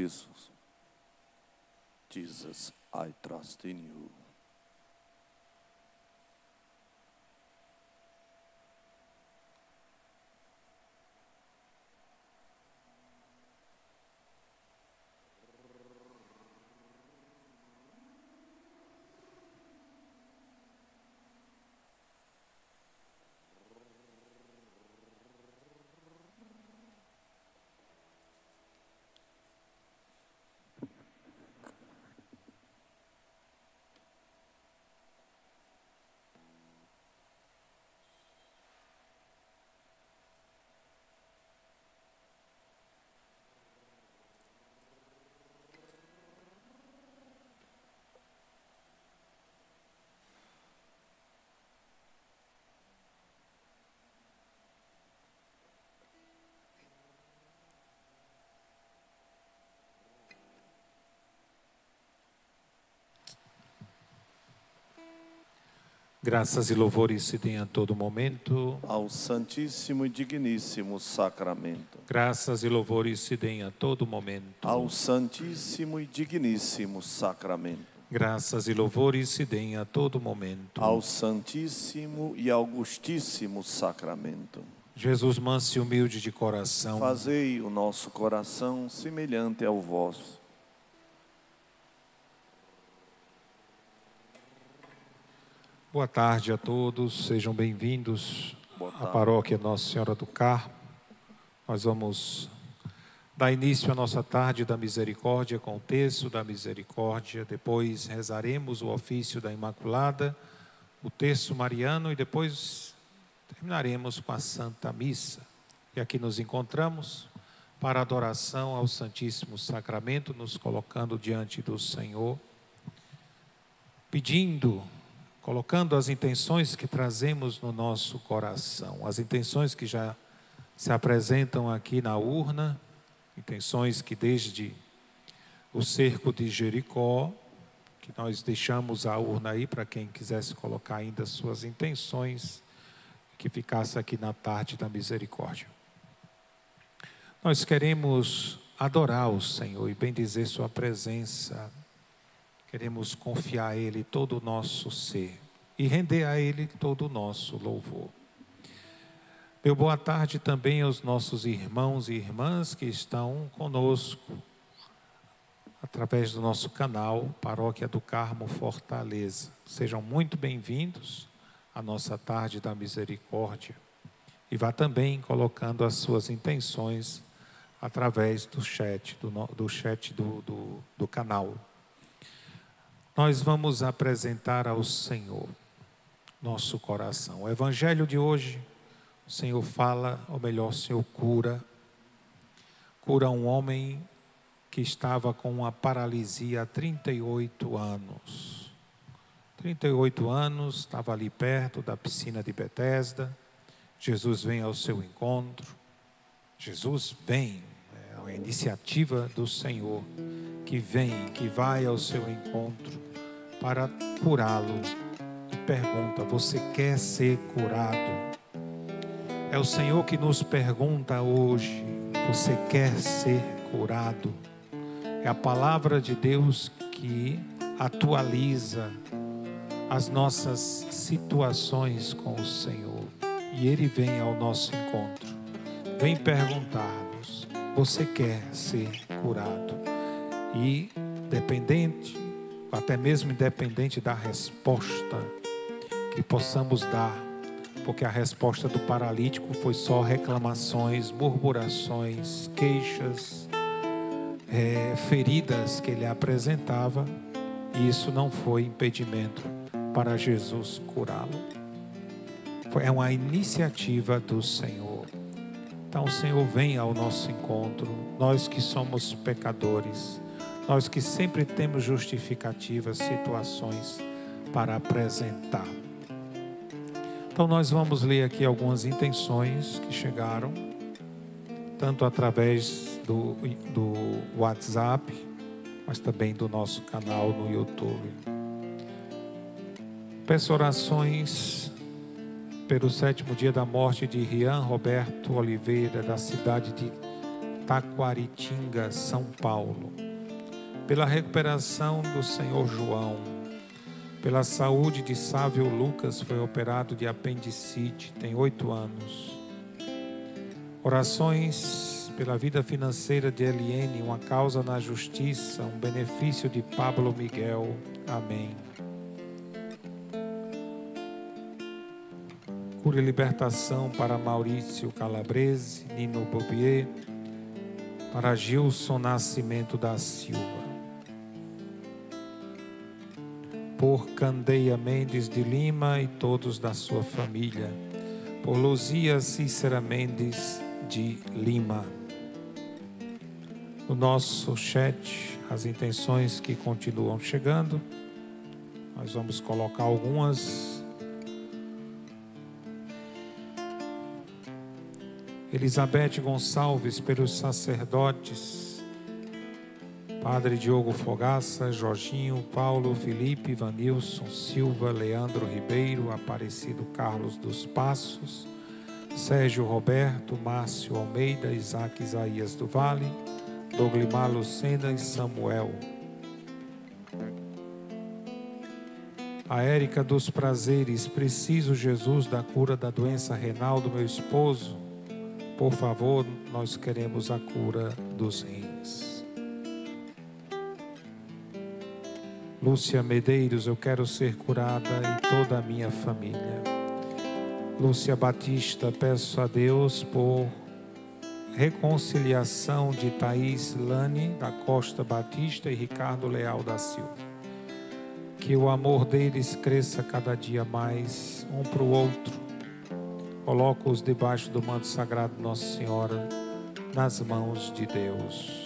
Jesus. Jesus, I trust in you. Graças e louvores se deem a todo momento. Ao Santíssimo e Digníssimo Sacramento. Graças e louvores se deem a todo momento. Ao Santíssimo e Digníssimo Sacramento. Graças e louvores se deem a todo momento. Ao Santíssimo e Augustíssimo Sacramento. Jesus manso e humilde de coração. Fazei o nosso coração semelhante ao vosso. Boa tarde a todos, sejam bem-vindos à paróquia Nossa Senhora do Carmo. Nós vamos dar início à nossa tarde da misericórdia com o texto da misericórdia, depois rezaremos o ofício da Imaculada, o texto mariano e depois terminaremos com a Santa Missa. E aqui nos encontramos para adoração ao Santíssimo Sacramento, nos colocando diante do Senhor, pedindo colocando as intenções que trazemos no nosso coração, as intenções que já se apresentam aqui na urna, intenções que desde o cerco de Jericó, que nós deixamos a urna aí para quem quisesse colocar ainda suas intenções, que ficasse aqui na tarde da misericórdia. Nós queremos adorar o Senhor e bendizer Sua presença Queremos confiar a Ele todo o nosso ser e render a Ele todo o nosso louvor. Meu boa tarde também aos nossos irmãos e irmãs que estão conosco através do nosso canal Paróquia do Carmo Fortaleza. Sejam muito bem-vindos à nossa tarde da misericórdia. E vá também colocando as suas intenções através do chat, do, do chat do, do, do canal nós vamos apresentar ao Senhor nosso coração. O evangelho de hoje, o Senhor fala, ou melhor, o Senhor cura, cura um homem que estava com uma paralisia há 38 anos. 38 anos, estava ali perto da piscina de Betesda. Jesus vem ao seu encontro. Jesus vem, é uma iniciativa do Senhor que vem, que vai ao seu encontro para curá-lo. E pergunta: Você quer ser curado? É o Senhor que nos pergunta hoje: Você quer ser curado? É a palavra de Deus que atualiza as nossas situações com o Senhor. E Ele vem ao nosso encontro. Vem perguntar-nos: Você quer ser curado? E, dependente até mesmo independente da resposta que possamos dar, porque a resposta do paralítico foi só reclamações, murmurações, queixas, é, feridas que ele apresentava, e isso não foi impedimento para Jesus curá-lo. É uma iniciativa do Senhor. Então, o Senhor vem ao nosso encontro, nós que somos pecadores nós que sempre temos justificativas, situações para apresentar. Então, nós vamos ler aqui algumas intenções que chegaram, tanto através do, do WhatsApp, mas também do nosso canal no YouTube. Peço orações pelo sétimo dia da morte de Rian Roberto Oliveira, da cidade de Taquaritinga, São Paulo. Pela recuperação do senhor João, pela saúde de Sávio Lucas, foi operado de apendicite, tem oito anos. Orações pela vida financeira de Eliene, uma causa na justiça, um benefício de Pablo Miguel. Amém. Cura e libertação para Maurício Calabrese, Nino Bobier, para Gilson Nascimento da Silva. Por Candeia Mendes de Lima e todos da sua família. Por Luzia Cícera Mendes de Lima. No nosso chat, as intenções que continuam chegando. Nós vamos colocar algumas. Elizabeth Gonçalves, pelos sacerdotes, Padre Diogo Fogaça, Jorginho, Paulo, Felipe, Vanilson, Silva, Leandro Ribeiro, Aparecido Carlos dos Passos, Sérgio Roberto, Márcio Almeida, Isaac Isaías do Vale, Doglimar Lucena e Samuel. A Érica dos Prazeres, preciso, Jesus, da cura da doença renal do meu esposo. Por favor, nós queremos a cura dos rins. Lúcia Medeiros, eu quero ser curada e toda a minha família. Lúcia Batista, peço a Deus por reconciliação de Thaís Lane da Costa Batista e Ricardo Leal da Silva que o amor deles cresça cada dia mais um para o outro. Coloco-os debaixo do manto sagrado de Nossa Senhora, nas mãos de Deus.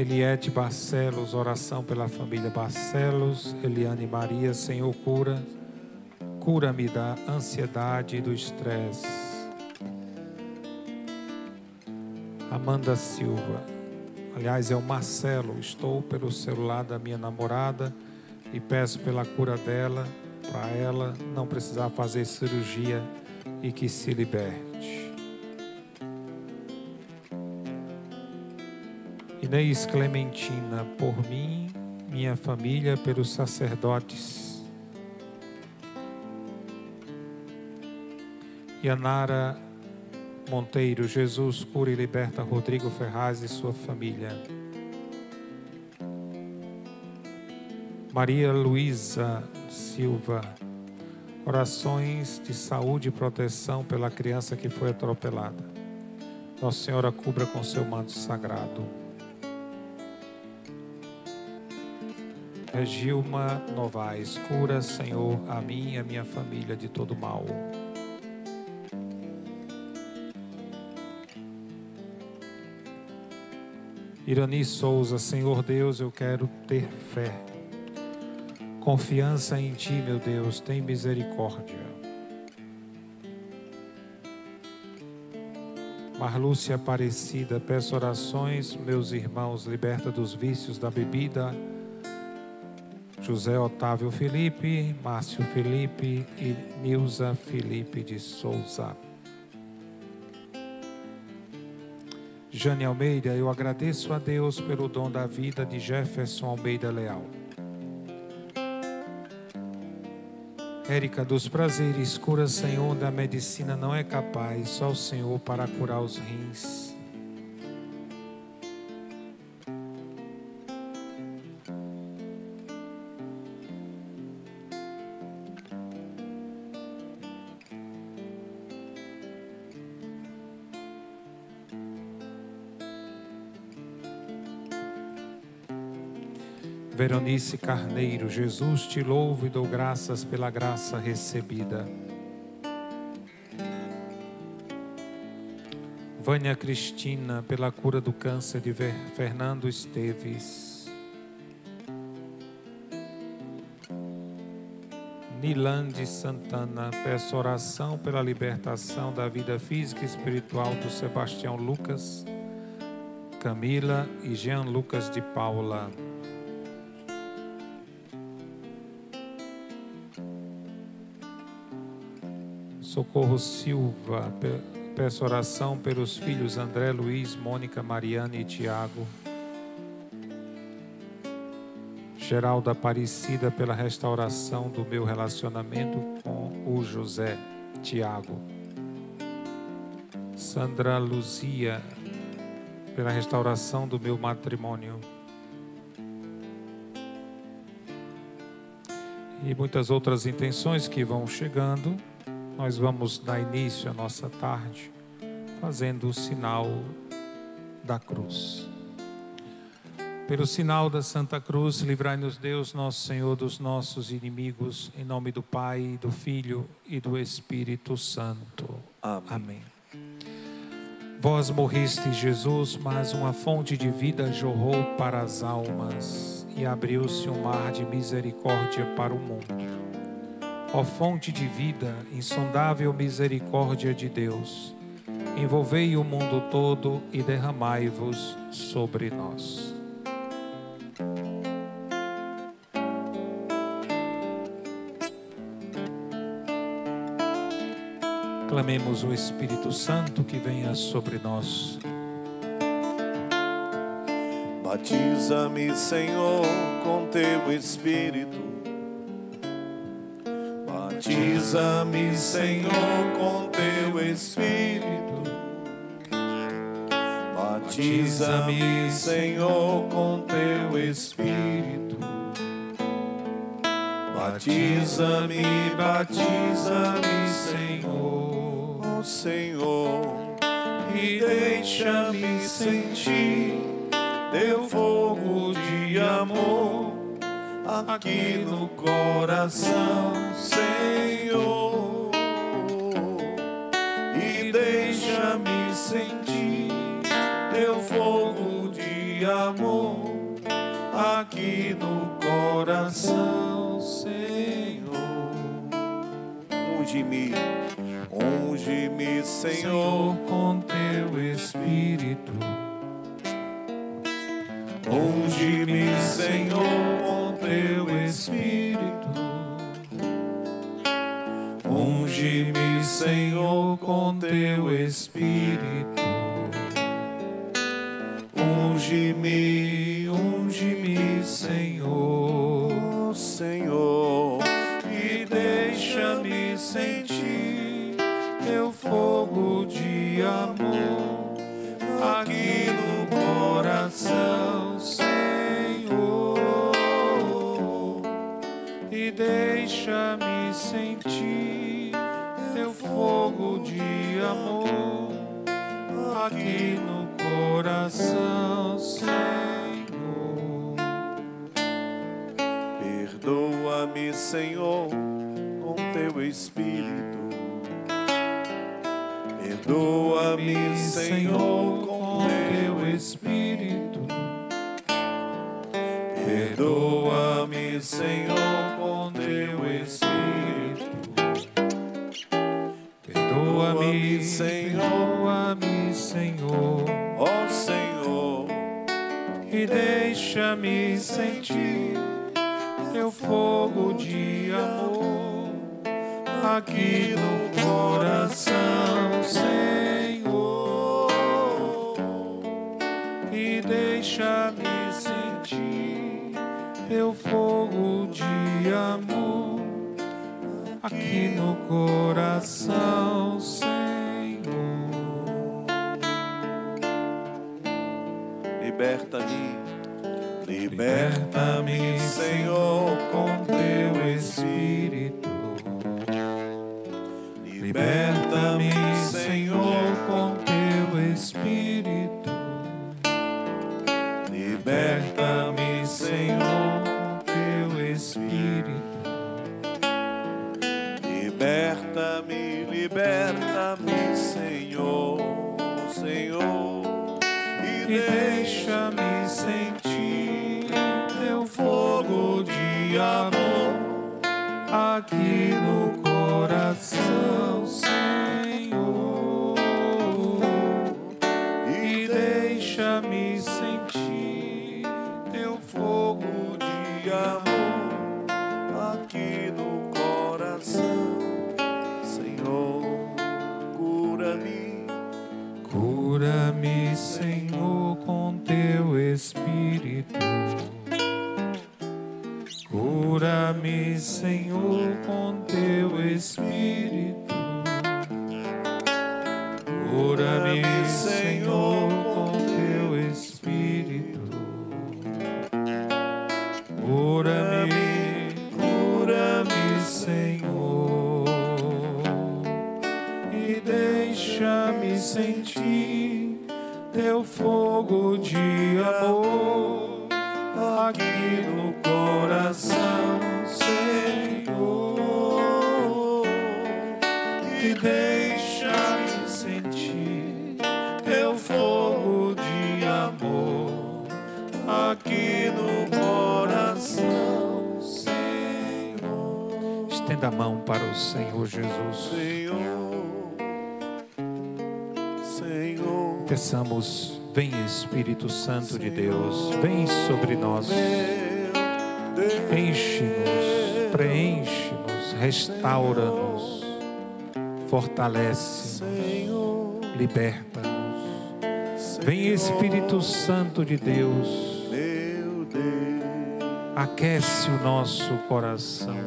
Eliette Barcelos, oração pela família Barcelos, Eliane Maria, Senhor cura, cura-me da ansiedade e do estresse. Amanda Silva. Aliás, é o Marcelo. Estou pelo celular da minha namorada e peço pela cura dela, para ela não precisar fazer cirurgia e que se liberte. Inês Clementina, por mim, minha família, pelos sacerdotes. Yanara Monteiro, Jesus cura e liberta Rodrigo Ferraz e sua família. Maria Luísa Silva, orações de saúde e proteção pela criança que foi atropelada. Nossa Senhora cubra com seu manto sagrado. Regilma Novaes, cura, Senhor, a mim e a minha família de todo mal. Irani Souza, Senhor Deus, eu quero ter fé. Confiança em Ti, meu Deus, tem misericórdia. Marlúcia Aparecida, peço orações, meus irmãos, liberta dos vícios da bebida. José Otávio Felipe, Márcio Felipe e Nilza Felipe de Souza. Jane Almeida, eu agradeço a Deus pelo dom da vida de Jefferson Almeida Leal. Érica dos Prazeres, cura Senhor da medicina não é capaz, só o Senhor para curar os rins. Veronice Carneiro, Jesus te louvo e dou graças pela graça recebida. Vânia Cristina, pela cura do câncer de Fernando Esteves. Nilande Santana, peço oração pela libertação da vida física e espiritual do Sebastião Lucas, Camila e Jean Lucas de Paula. Socorro Silva, peço oração pelos filhos André, Luiz, Mônica, Mariana e Tiago. Geralda Aparecida pela restauração do meu relacionamento com o José Tiago. Sandra Luzia pela restauração do meu matrimônio. E muitas outras intenções que vão chegando. Nós vamos dar início à nossa tarde fazendo o sinal da cruz. Pelo sinal da Santa Cruz, livrai-nos Deus, nosso Senhor, dos nossos inimigos, em nome do Pai, do Filho e do Espírito Santo. Amém. Amém. Vós morriste, Jesus, mas uma fonte de vida jorrou para as almas e abriu-se um mar de misericórdia para o mundo. Ó fonte de vida, insondável misericórdia de Deus, envolvei o mundo todo e derramai-vos sobre nós. Clamemos o Espírito Santo que venha sobre nós. Batiza-me, Senhor, com teu Espírito. Batiza-me, Senhor, com teu Espírito. Batiza-me, Senhor, com teu Espírito. Batiza-me, batiza-me, Senhor. Senhor, e deixa-me sentir teu fogo de amor aqui no coração, Senhor. E deixa-me sentir teu fogo de amor aqui no coração, Senhor. Unge-me Unge-me, Senhor, com teu Espírito. Unge-me, Senhor, teu Espírito. Unge-me, Senhor, com teu Espírito. Unge-me, unge-me, Senhor, Senhor, e deixa-me sentir teu fogo de amor aqui no coração, deixa-me sentir teu fogo de amor aqui no coração, Senhor. Perdoa-me, Senhor, com teu Espírito Perdoa-me, Senhor, com teu Espírito. Perdoa-me, Senhor, teu Espírito. Perdoa-me, Senhor, me Senhor, ó oh, Senhor, e deixa-me sentir teu fogo de amor aqui no coração, Senhor, no coração, Espírito Santo de Deus, vem sobre nós. Enche-nos, preenche-nos, restaura-nos, fortalece-nos, liberta-nos. Vem Espírito Santo de Deus, aquece o nosso coração,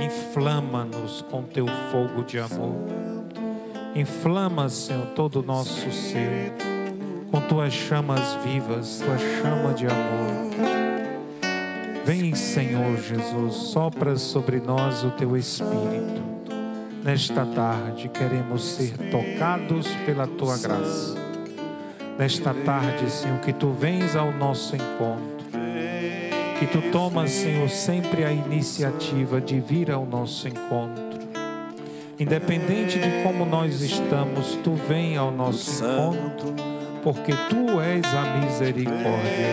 inflama-nos com teu fogo de amor. Inflama, Senhor, todo o nosso ser com tuas chamas vivas, tua chama de amor. Vem, Senhor Jesus, sopra sobre nós o teu Espírito. Nesta tarde queremos ser tocados pela tua graça. Nesta tarde, Senhor, que tu vens ao nosso encontro. Que tu tomas, Senhor, sempre a iniciativa de vir ao nosso encontro. Independente de como nós estamos, tu vem ao nosso encontro, porque tu és a misericórdia.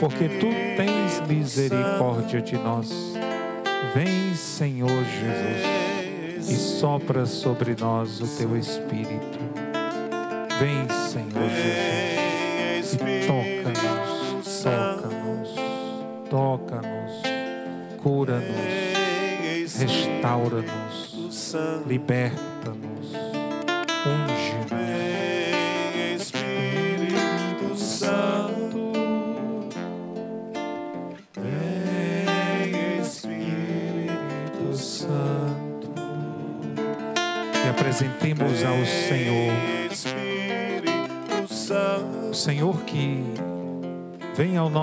Porque tu tens misericórdia de nós. Vem, Senhor Jesus, e sopra sobre nós o teu Espírito. Vem, Senhor Jesus, e toca-nos, toca-nos, toca-nos, cura-nos, restaura-nos, liberta-nos,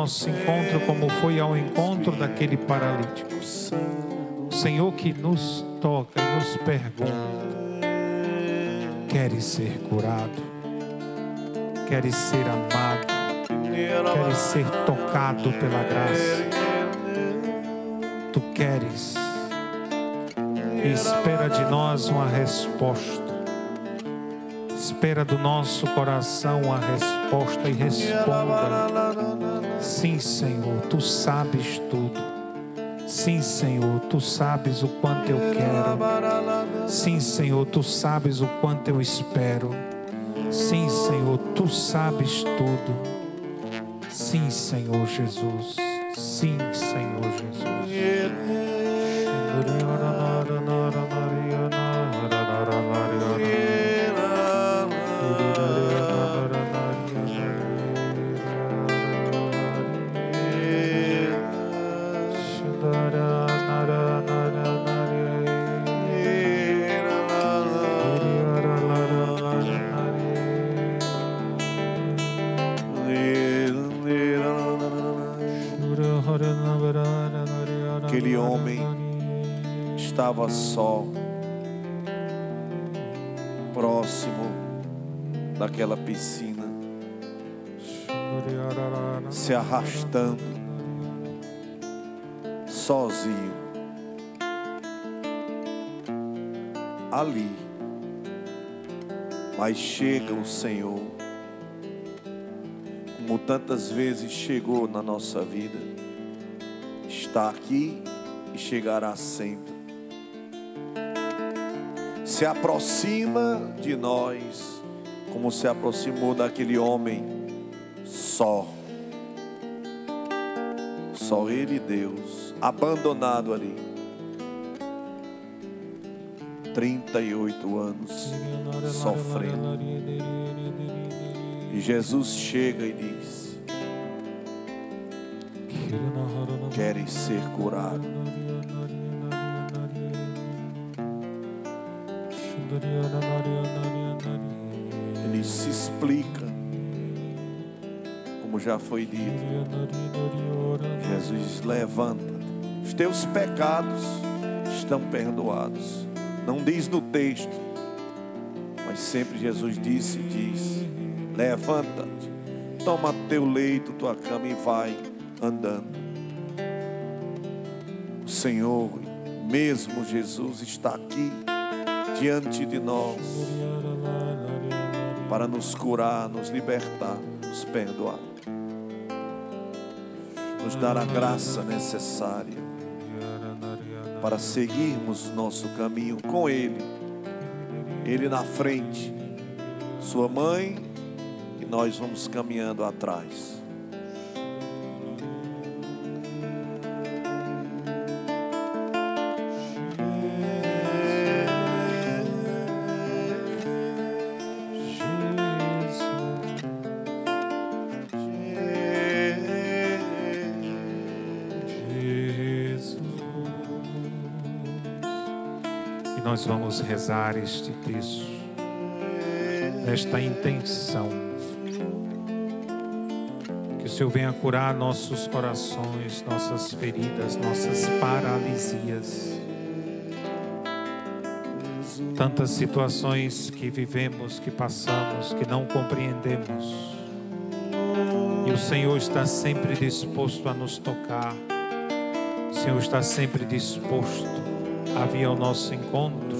nosso encontro como foi ao encontro daquele paralítico. O Senhor que nos toca e nos pergunta: queres ser curado? Queres ser amado? Queres ser tocado pela graça? Tu queres e espera de nós uma resposta. Espera do nosso coração uma resposta e responda: Sim, Senhor, tu sabes tudo. Sim, Senhor, tu sabes o quanto eu quero. Sim, Senhor, tu sabes o quanto eu espero. Sim, Senhor, tu sabes tudo. Sim, Senhor Jesus. Sim, Senhor estava só, próximo daquela piscina, se arrastando, sozinho. Ali, mas chega o Senhor, como tantas vezes chegou na nossa vida, está aqui e chegará sempre. Se aproxima de nós, como se aproximou daquele homem só. Só ele e Deus, abandonado ali. 38 anos sofrendo. E Jesus chega e diz: Queres ser curado? Ele se explica, como já foi dito. Jesus levanta, os teus pecados estão perdoados. Não diz no texto, mas sempre Jesus disse diz: levanta-te, toma teu leito, tua cama e vai andando. O Senhor, mesmo Jesus, está aqui diante de nós para nos curar, nos libertar, nos perdoar, nos dar a graça necessária para seguirmos nosso caminho com Ele, Ele na frente, Sua mãe, e nós vamos caminhando atrás. Nós vamos rezar este texto, nesta intenção. Que o Senhor venha curar nossos corações, nossas feridas, nossas paralisias. Tantas situações que vivemos, que passamos, que não compreendemos. E o Senhor está sempre disposto a nos tocar. O Senhor está sempre disposto a vir ao nosso encontro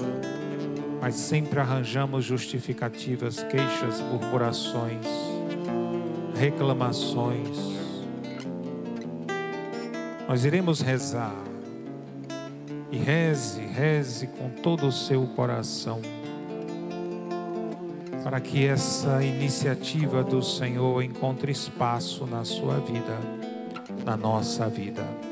mas sempre arranjamos justificativas, queixas, murmurações, reclamações. Nós iremos rezar. E reze, reze com todo o seu coração, para que essa iniciativa do Senhor encontre espaço na sua vida, na nossa vida.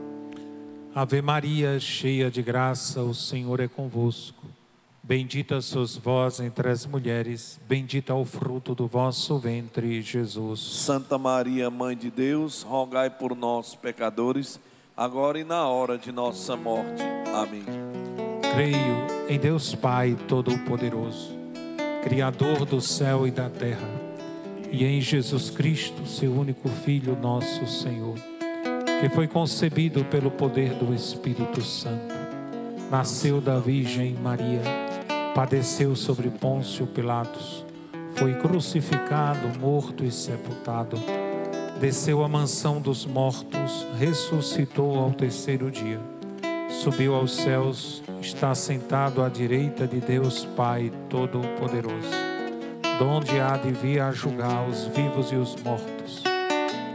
Ave Maria, cheia de graça, o Senhor é convosco. Bendita sois vós entre as mulheres, bendito é o fruto do vosso ventre, Jesus. Santa Maria, Mãe de Deus, rogai por nós, pecadores, agora e na hora de nossa morte. Amém. Creio em Deus Pai Todo-Poderoso, Criador do céu e da terra, e em Jesus Cristo, seu único Filho, nosso Senhor que foi concebido pelo poder do Espírito Santo. Nasceu da Virgem Maria, padeceu sobre Pôncio Pilatos, foi crucificado, morto e sepultado, desceu à mansão dos mortos, ressuscitou ao terceiro dia, subiu aos céus, está sentado à direita de Deus Pai Todo-Poderoso, donde há de vir a julgar os vivos e os mortos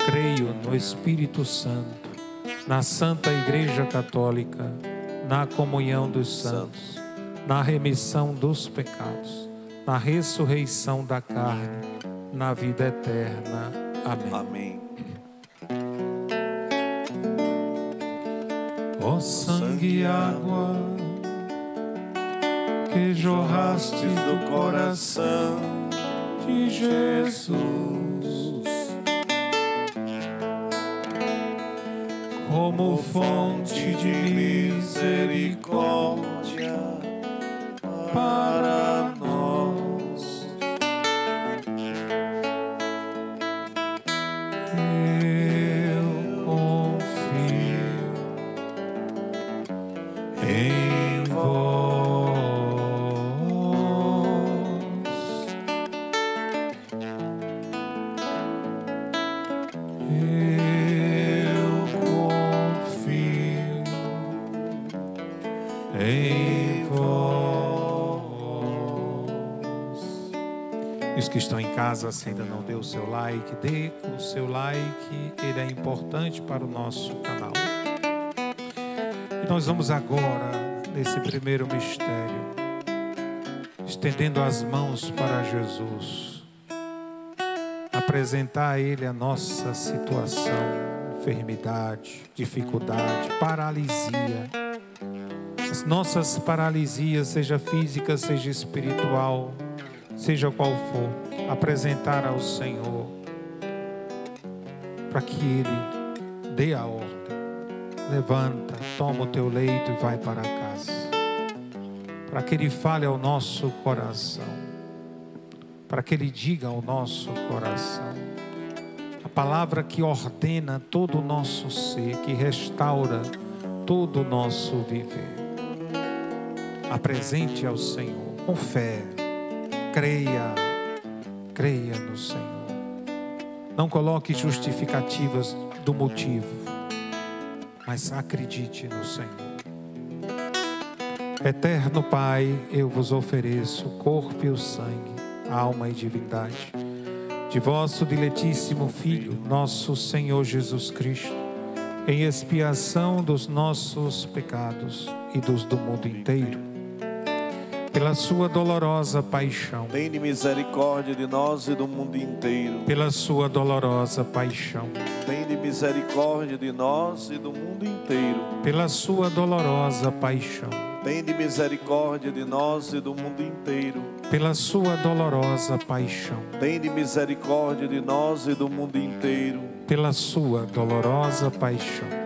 creio no Espírito Santo, na Santa Igreja Católica, na comunhão dos santos, na remissão dos pecados, na ressurreição da carne, na vida eterna. Amém. Amém. Ó sangue e água que jorrastes do coração de Jesus como fonte de misericórdia casa, se ainda não deu o seu like, dê o seu like, ele é importante para o nosso canal. Nós vamos agora, nesse primeiro mistério, estendendo as mãos para Jesus, apresentar a Ele a nossa situação, enfermidade, dificuldade, paralisia. As nossas paralisias, seja física, seja espiritual, seja qual for, apresentar ao Senhor, para que Ele dê a ordem. Levanta, toma o teu leito e vai para casa. Para que Ele fale ao nosso coração. Para que Ele diga ao nosso coração. A palavra que ordena todo o nosso ser, que restaura todo o nosso viver. Apresente ao Senhor com fé. Creia, creia no Senhor. Não coloque justificativas do motivo mas acredite no Senhor. Eterno Pai, eu vos ofereço o corpo e o sangue, alma e divindade de vosso diletíssimo Filho, nosso Senhor Jesus Cristo, em expiação dos nossos pecados e dos do mundo inteiro pela sua dolorosa paixão. Tende misericórdia de nós e do mundo inteiro. Pela sua dolorosa paixão. Tende misericórdia de nós e do mundo inteiro. Pela sua dolorosa paixão. Tende misericórdia de nós e do mundo inteiro. Pela sua dolorosa paixão. Tende misericórdia de nós e do mundo inteiro. Pela sua dolorosa paixão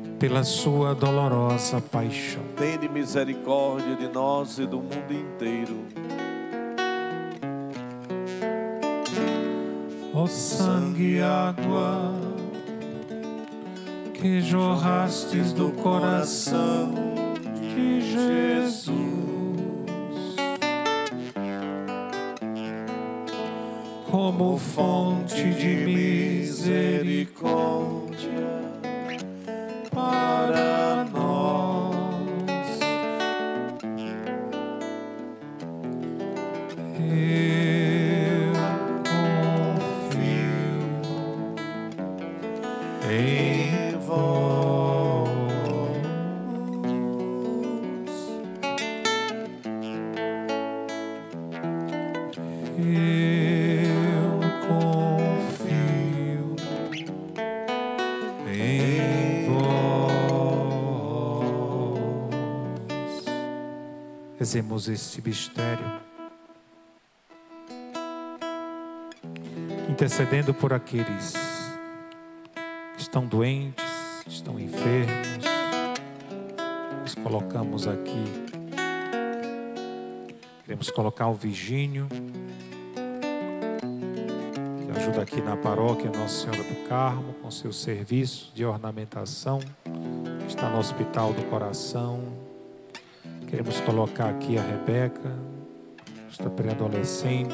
pela sua dolorosa paixão. Tende misericórdia de nós e do mundo inteiro. Ó sangue e água que jorrastes do coração de Jesus. Como fonte de misericórdia Rezemos este mistério, intercedendo por aqueles que estão doentes, estão enfermos. Nós colocamos aqui, queremos colocar o Virgínio que ajuda aqui na paróquia Nossa Senhora do Carmo, com seu serviço de ornamentação, está no Hospital do Coração. Queremos colocar aqui a Rebeca, está pré-adolescente,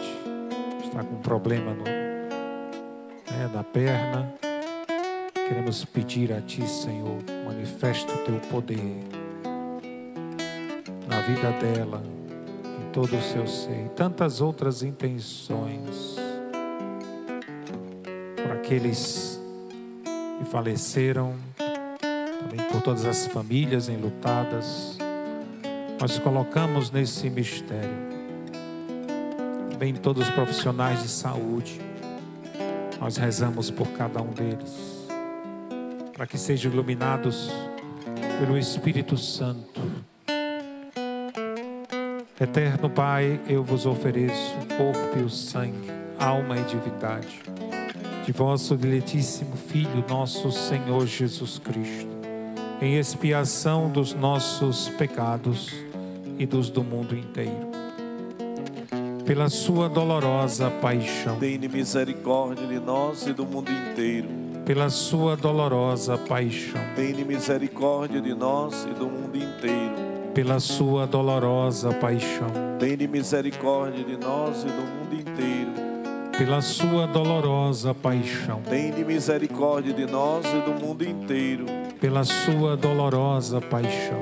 está com problema no, né, na perna. Queremos pedir a Ti, Senhor, manifesta o Teu poder na vida dela, em todo o seu ser, e tantas outras intenções por aqueles que faleceram, também por todas as famílias enlutadas. Nós colocamos nesse mistério também todos os profissionais de saúde. Nós rezamos por cada um deles, para que sejam iluminados pelo Espírito Santo. Eterno Pai, eu vos ofereço o corpo e o sangue, alma e divindade de vosso diletíssimo Filho, nosso Senhor Jesus Cristo, em expiação dos nossos pecados e dos do mundo inteiro. Pela sua dolorosa paixão, Tende misericórdia de nós e do mundo inteiro. pela sua dolorosa paixão, Tende misericórdia de nós e do mundo inteiro. pela sua dolorosa paixão, Tende misericórdia de nós e do mundo inteiro. pela sua dolorosa paixão, Tende misericórdia de nós e do mundo inteiro. pela sua dolorosa paixão,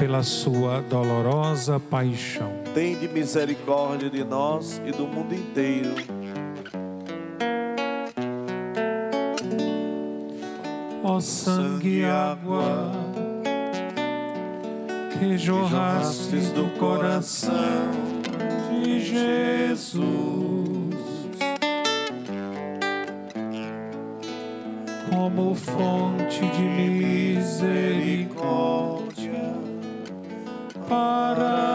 Pela sua dolorosa paixão, Tende misericórdia de nós e do mundo inteiro. ó sangue e água que jorrastes do coração de Jesus, como fonte de misericórdia para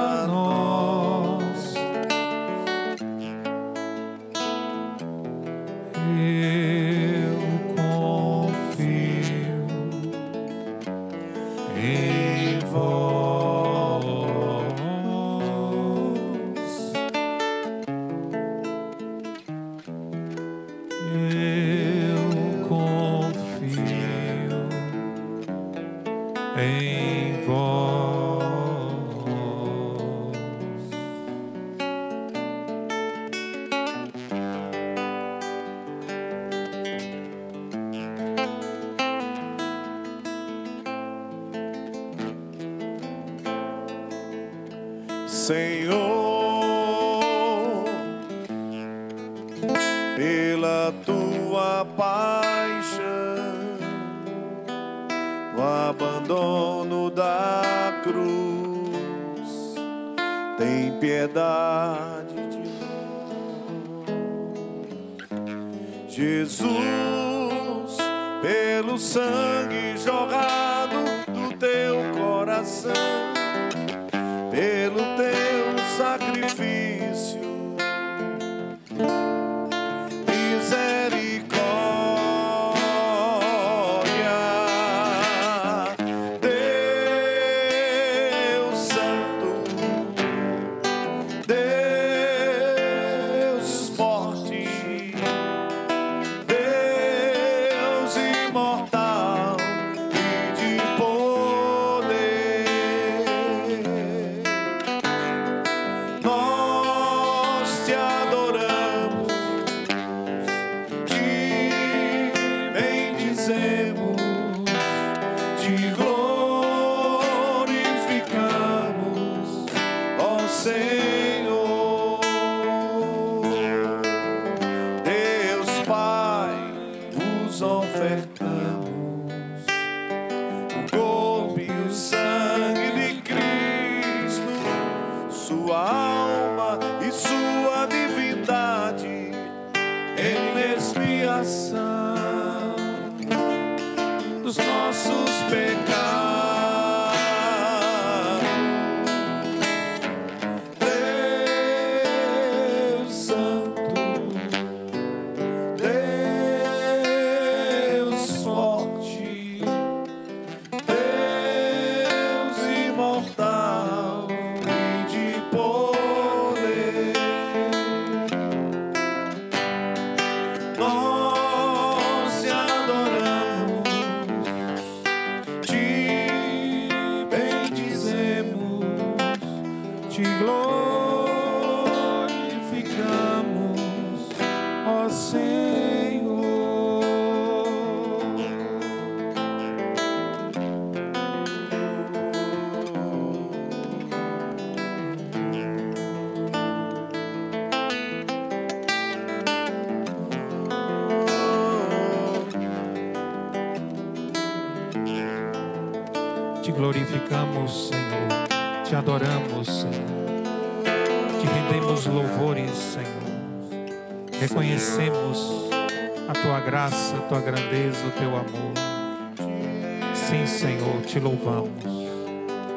Senhor, te louvamos,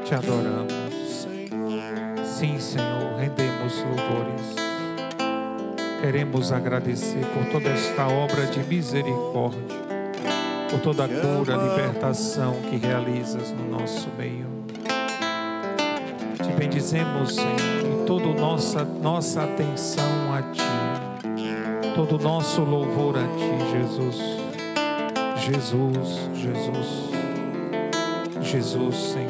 te adoramos. Sim, Senhor, rendemos louvores. Queremos agradecer por toda esta obra de misericórdia, por toda a cura, libertação que realizas no nosso meio. Te bendizemos, Senhor, e toda nossa, nossa atenção a Ti, todo o nosso louvor a Ti, Jesus. Jesus, Jesus, Jesus, Senhor.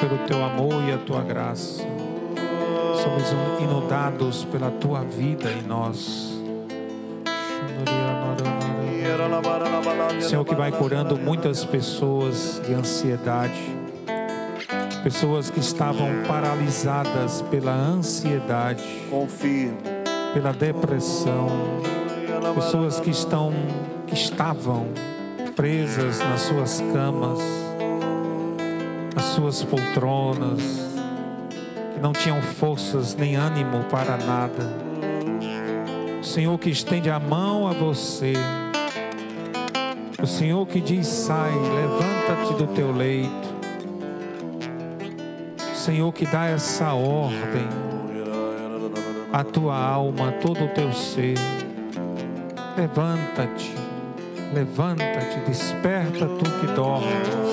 Pelo teu amor e a tua graça. Somos inundados pela tua vida em nós. Senhor, que vai curando muitas pessoas de ansiedade, pessoas que estavam paralisadas pela ansiedade, pela depressão, pessoas que estão que estavam presas nas suas camas, suas poltronas, que não tinham forças nem ânimo para nada. O Senhor que estende a mão a você. O Senhor que diz: sai, levanta-te do teu leito. O Senhor que dá essa ordem à tua alma, a todo o teu ser. Levanta-te, levanta-te, desperta tu que dormes.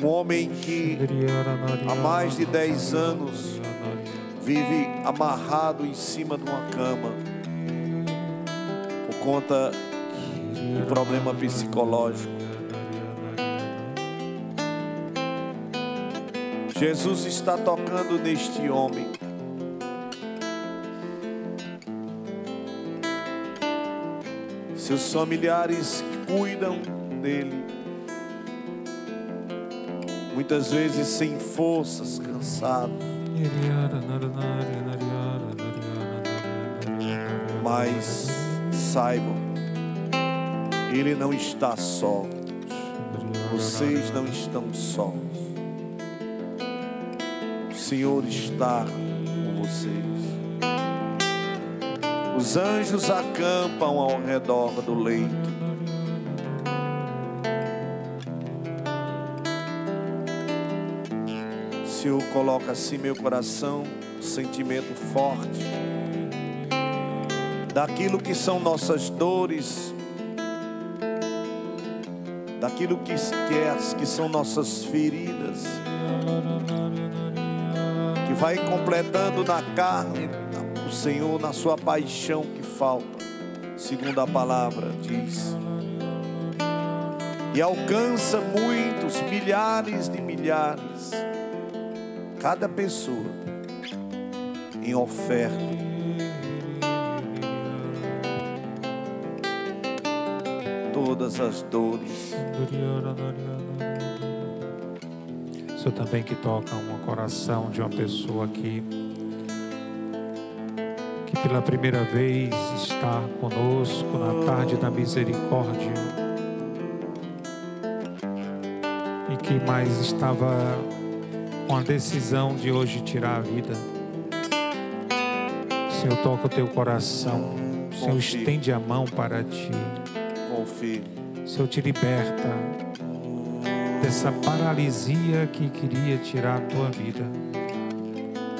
Um homem que há mais de 10 anos vive amarrado em cima de uma cama por conta de problema psicológico. Jesus está tocando neste homem. Seus familiares cuidam dele, muitas vezes sem forças, cansados. Mas saibam, ele não está só. Vocês não estão sós. O Senhor está com vocês. Os anjos acampam ao redor do leito. Senhor coloca assim meu coração, um sentimento forte daquilo que são nossas dores, daquilo que, que, é, que são nossas feridas, que vai completando na carne o Senhor na sua paixão que falta, segundo a palavra diz, e alcança muitos, milhares de milhares, cada pessoa em oferta. Todas as dores. Senhor também que toca um coração de uma pessoa aqui que pela primeira vez está conosco na tarde da misericórdia e que mais estava com a decisão de hoje tirar a vida. Senhor toca o teu coração, o Senhor Confie. estende a mão para ti. Confie. Senhor te liberta dessa paralisia que queria tirar a tua vida.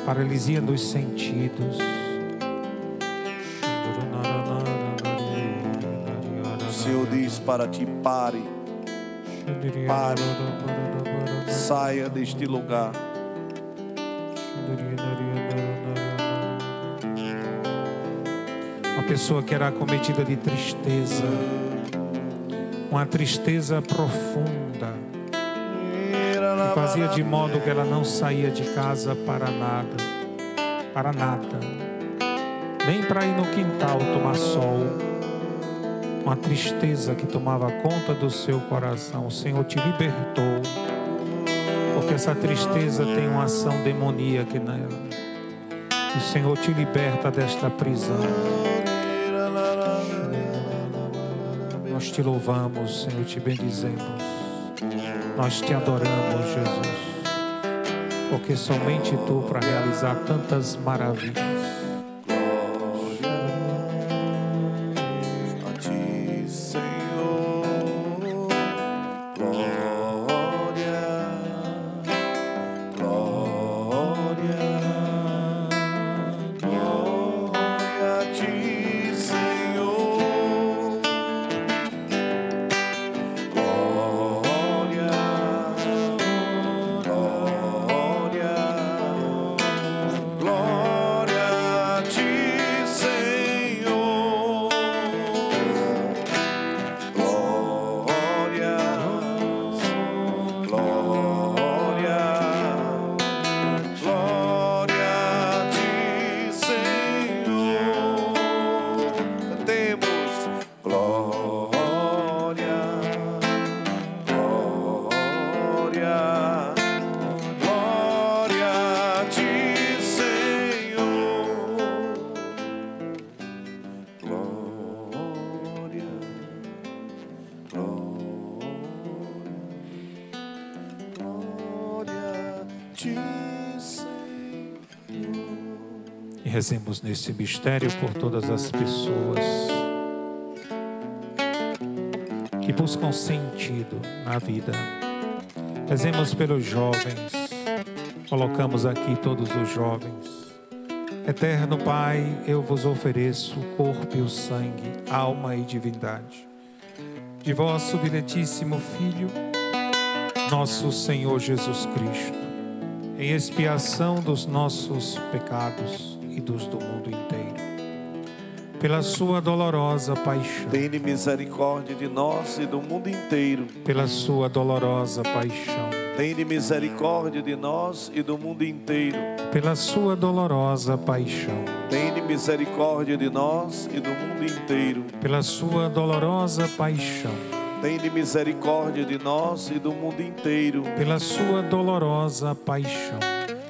Paralisia dos sentidos. O Senhor diz para ti: pare, Pare. saia deste lugar. Uma pessoa que era acometida de tristeza, uma tristeza profunda, que fazia de modo que ela não saía de casa para nada, para nada, nem para ir no quintal tomar sol. Uma tristeza que tomava conta do seu coração. O Senhor te libertou, porque essa tristeza tem uma ação demoníaca nela. O Senhor te liberta desta prisão. Nós te louvamos, Senhor, te bendizemos. Nós te adoramos, Jesus, porque somente tu para realizar tantas maravilhas. Rezemos nesse mistério por todas as pessoas que buscam sentido na vida. Rezemos pelos jovens, colocamos aqui todos os jovens. Eterno Pai, eu vos ofereço o corpo e o sangue, alma e divindade de vosso diletíssimo Filho, nosso Senhor Jesus Cristo, em expiação dos nossos pecados e dos do mundo inteiro. Pela sua dolorosa paixão. Tende misericórdia de nós e do mundo inteiro. Pela sua dolorosa paixão. Tende misericórdia de nós e do mundo inteiro. Pela sua dolorosa paixão. Tende misericórdia de nós e do mundo inteiro. Pela sua dolorosa paixão. Tende misericórdia de nós e do mundo inteiro. Pela sua dolorosa paixão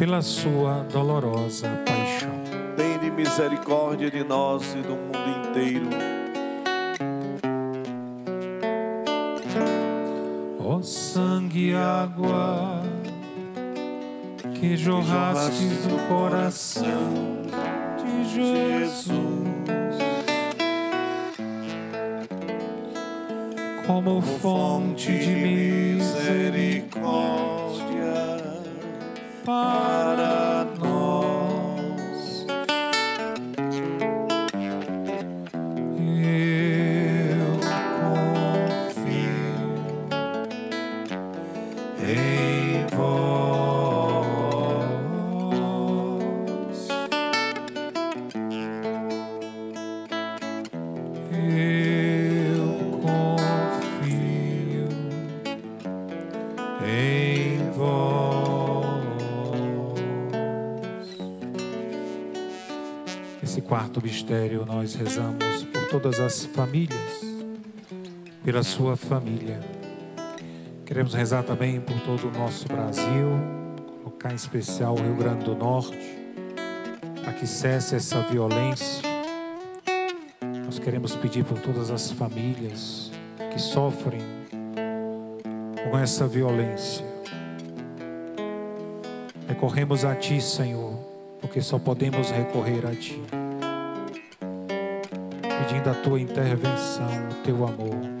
pela sua dolorosa paixão. Tende misericórdia de nós e do mundo inteiro. Ó oh, sangue e água que jorrastes do coração de Jesus. Como fonte de misericórdia para pela sua família. Queremos rezar também por todo o nosso Brasil, colocar em especial o Rio Grande do Norte, para que cesse essa violência. Nós queremos pedir por todas as famílias que sofrem com essa violência. Recorremos a Ti, Senhor, porque só podemos recorrer a Ti pedindo a tua intervenção, o teu amor,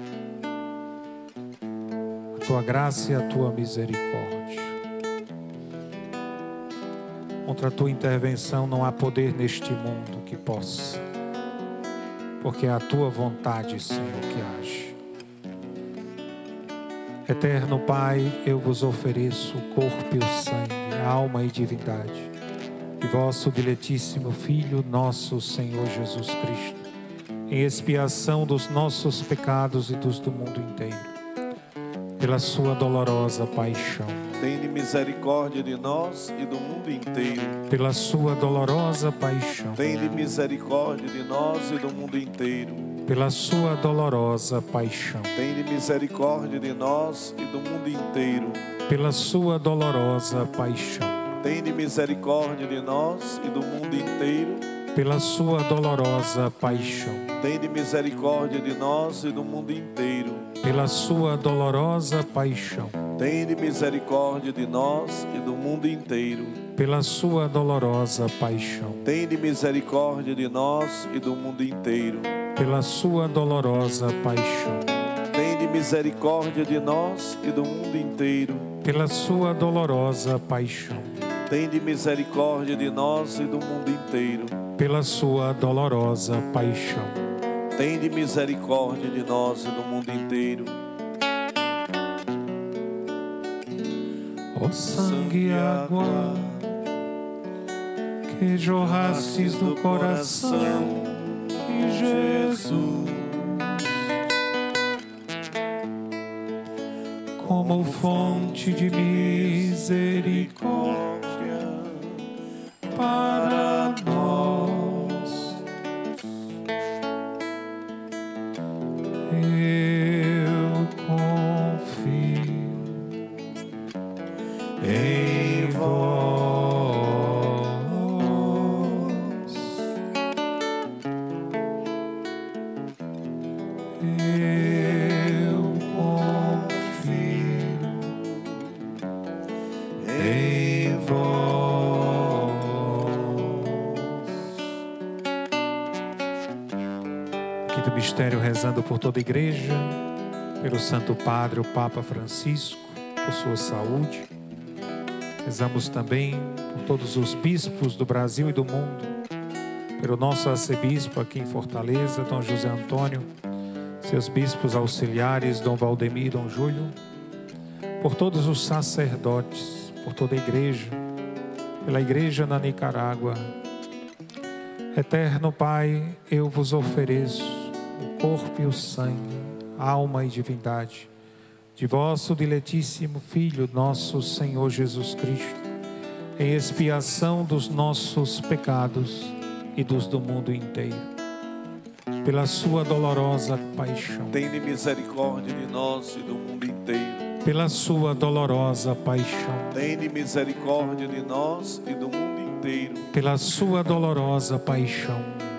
tua graça e a tua misericórdia. Contra a tua intervenção não há poder neste mundo que possa, porque é a tua vontade, Senhor, que age. Eterno Pai, eu vos ofereço o corpo e o sangue, alma e divindade de vosso diletíssimo Filho, nosso Senhor Jesus Cristo, em expiação dos nossos pecados e dos do mundo inteiro, pela sua dolorosa paixão. Tende misericórdia de nós e do mundo inteiro. Pela sua dolorosa paixão. Tende misericórdia de nós e do mundo inteiro. Pela sua dolorosa paixão. Tende misericórdia de nós e do mundo inteiro. Pela sua dolorosa paixão Tende misericórdia de nós e do mundo inteiro. Pela sua dolorosa paixão. Tende misericórdia de nós e do mundo inteiro. Pela sua dolorosa paixão. Tende misericórdia de nós e do mundo inteiro. Pela sua dolorosa paixão. Tende misericórdia de nós e do mundo inteiro. Pela sua dolorosa paixão. Tende misericórdia de nós e do mundo inteiro. Pela sua dolorosa paixão Tende misericórdia de nós e do mundo inteiro. Pela sua dolorosa paixão. Tende misericórdia de nós e do mundo inteiro. Ó sangue e água que jorrastes do coração de Jesus. Como fonte de misericórdia para toda a igreja, pelo Santo Padre, o Papa Francisco, por sua saúde. Rezamos também por todos os bispos do Brasil e do mundo, pelo nosso arcebispo aqui em Fortaleza, Dom José Antônio, seus bispos auxiliares, Dom Valdemir, Dom Júlio, por todos os sacerdotes, por toda a igreja, pela igreja na Nicarágua. Eterno Pai, eu vos ofereço corpo e o sangue, alma e divindade de vosso diletíssimo Filho, nosso Senhor Jesus Cristo, em expiação dos nossos pecados e dos do mundo inteiro. Pela sua dolorosa paixão. Tende misericórdia de nós e do mundo inteiro. Pela sua dolorosa paixão. Tende misericórdia de nós e do mundo inteiro. Pela sua dolorosa paixão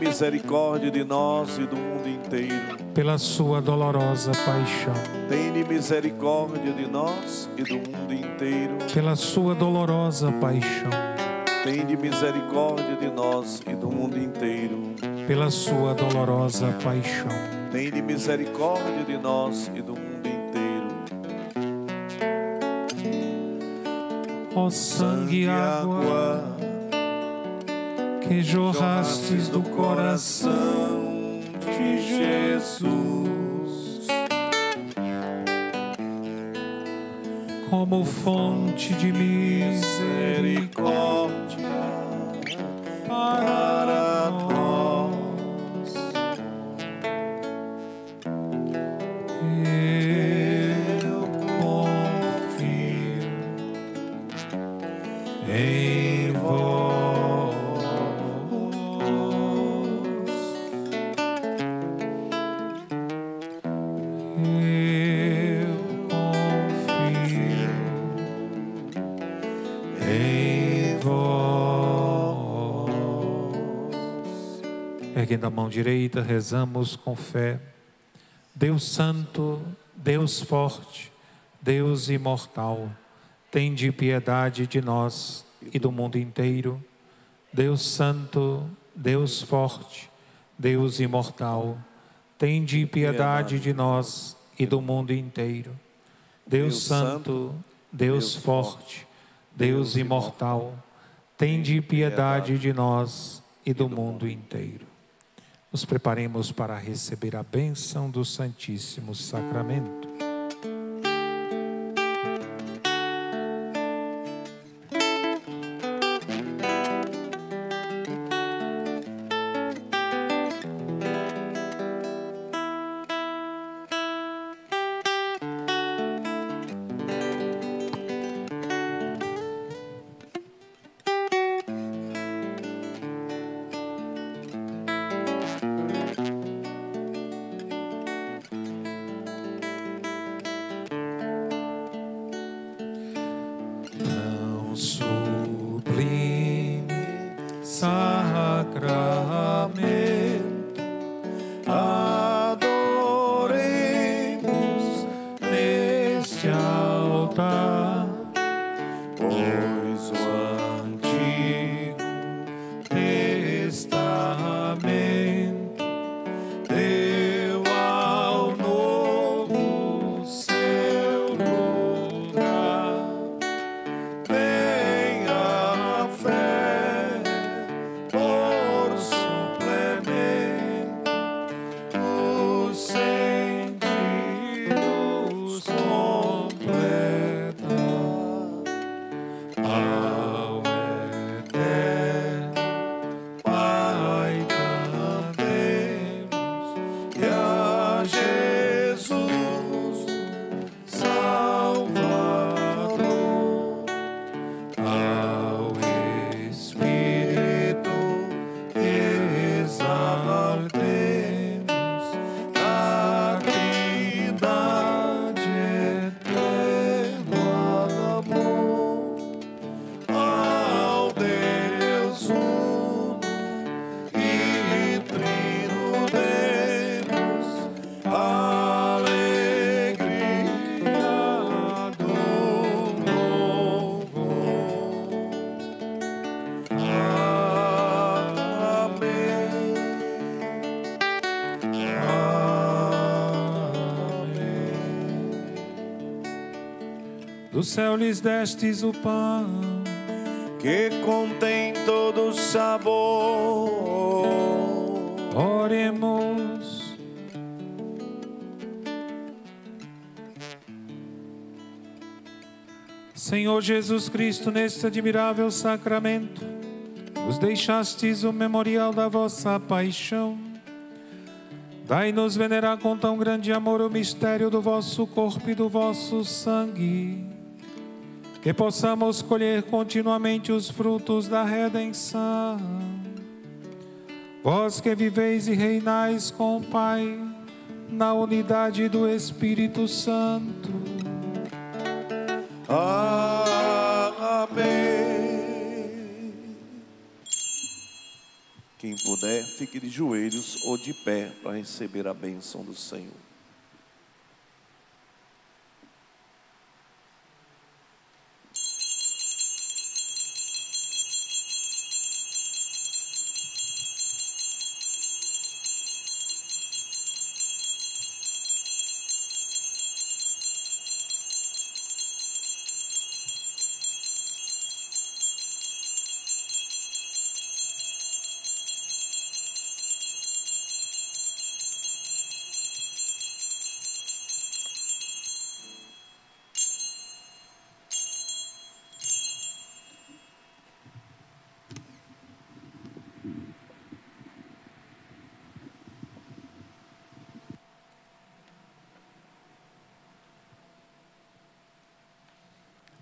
Misericórdia de nós e do mundo inteiro pela sua dolorosa paixão. Tende misericórdia de nós e do mundo inteiro. Pela sua dolorosa paixão. Tende misericórdia de nós e do mundo inteiro. Pela sua dolorosa paixão. Tende misericórdia de nós e do mundo inteiro. Ó sangue e água que jorrastes do coração de Jesus, como fonte de misericórdia para mão direita, rezamos com fé. Deus Santo, Deus Forte, Deus Imortal, tende piedade de nós e do mundo inteiro. Deus Santo, Deus Forte, Deus Imortal, tende piedade de nós e do mundo inteiro. Deus Santo, Deus Forte, Deus Imortal, tende piedade de nós e do mundo inteiro. Nos preparemos para receber a bênção do Santíssimo Sacramento. Do céu lhes destes o pão que contém todo sabor. Oremos. Senhor Jesus Cristo, neste admirável sacramento, nos deixastes o memorial da vossa paixão. Dai-nos venerar com tão grande amor o mistério do vosso corpo e do vosso sangue que possamos colher continuamente os frutos da redenção. Vós que viveis e reinais com o Pai, na unidade do Espírito Santo. Amém. Quem puder, fique de joelhos ou de pé para receber a bênção do Senhor.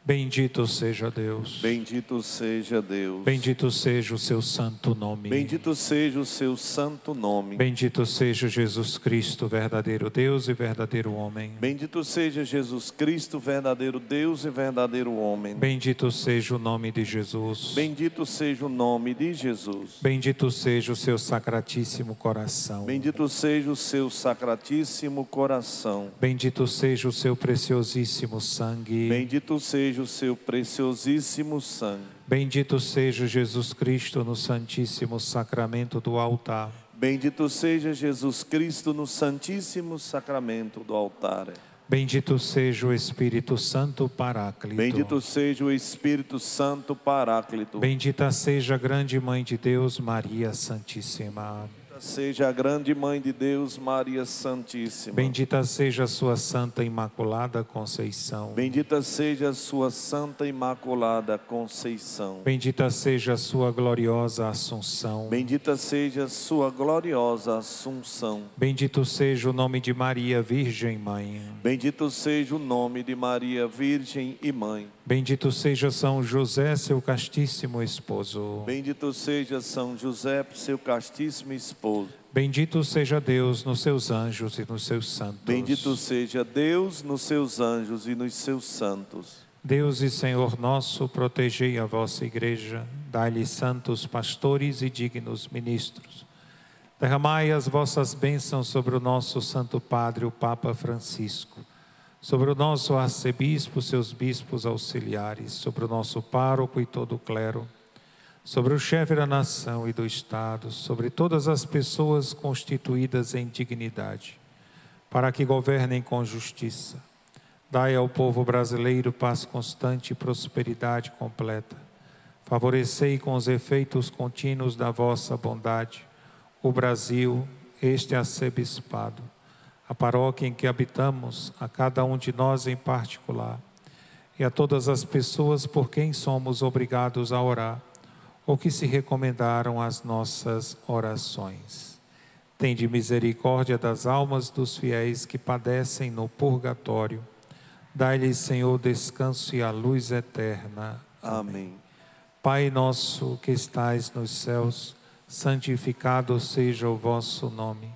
Bendito seja Deus. Bendito seja Deus. Bendito seja o seu santo nome. Bendito seja o seu santo nome. Bendito seja Jesus Cristo, verdadeiro Deus e verdadeiro homem. Bendito seja Jesus Cristo, verdadeiro Deus e verdadeiro homem. Bendito seja o nome de Jesus. Bendito seja o nome de Jesus. Bendito seja o seu sacratíssimo coração. Bendito seja o seu sacratíssimo coração. Bendito seja o seu preciosíssimo sangue. Bendito seja o seu preciosíssimo sangue. Bendito seja Jesus Cristo no Santíssimo Sacramento do altar. Bendito seja Jesus Cristo no Santíssimo Sacramento do altar. Bendito seja o Espírito Santo Paráclito. Bendito seja o Espírito Santo Paráclito. Bendita seja a grande mãe de Deus, Maria Santíssima. Seja a grande mãe de Deus, Maria Santíssima. Bendita seja a sua Santa Imaculada Conceição. Bendita seja a sua Santa Imaculada Conceição. Bendita seja a sua gloriosa Assunção. Bendita seja a sua gloriosa Assunção. Bendito seja o nome de Maria, Virgem Mãe. Bendito seja o nome de Maria, Virgem e Mãe. Bendito seja São José, seu castíssimo esposo. Bendito seja São José, seu castíssimo esposo. Bendito seja Deus nos seus anjos e nos seus santos. Bendito seja Deus nos seus anjos e nos seus santos. Deus e Senhor nosso, protegei a vossa igreja, dai-lhe santos pastores e dignos ministros. Derramai as vossas bênçãos sobre o nosso Santo Padre, o Papa Francisco sobre o nosso arcebispo, seus bispos auxiliares, sobre o nosso pároco e todo o clero, sobre o chefe da nação e do Estado, sobre todas as pessoas constituídas em dignidade, para que governem com justiça. Dai ao povo brasileiro paz constante e prosperidade completa. Favorecei com os efeitos contínuos da vossa bondade o Brasil, este arcebispado a paróquia em que habitamos, a cada um de nós em particular, e a todas as pessoas por quem somos obrigados a orar, ou que se recomendaram as nossas orações. Tende misericórdia das almas dos fiéis que padecem no purgatório. Dai-lhes, Senhor, descanso e a luz eterna. Amém. Pai nosso que estais nos céus, santificado seja o vosso nome.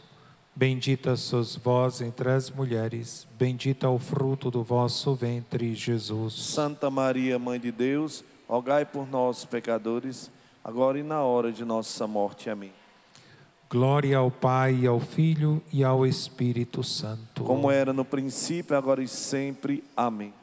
Bendita sois vós entre as mulheres, bendito é o fruto do vosso ventre, Jesus. Santa Maria, Mãe de Deus, rogai por nós, pecadores, agora e na hora de nossa morte. Amém. Glória ao Pai, ao Filho e ao Espírito Santo. Como era no princípio, agora e sempre. Amém.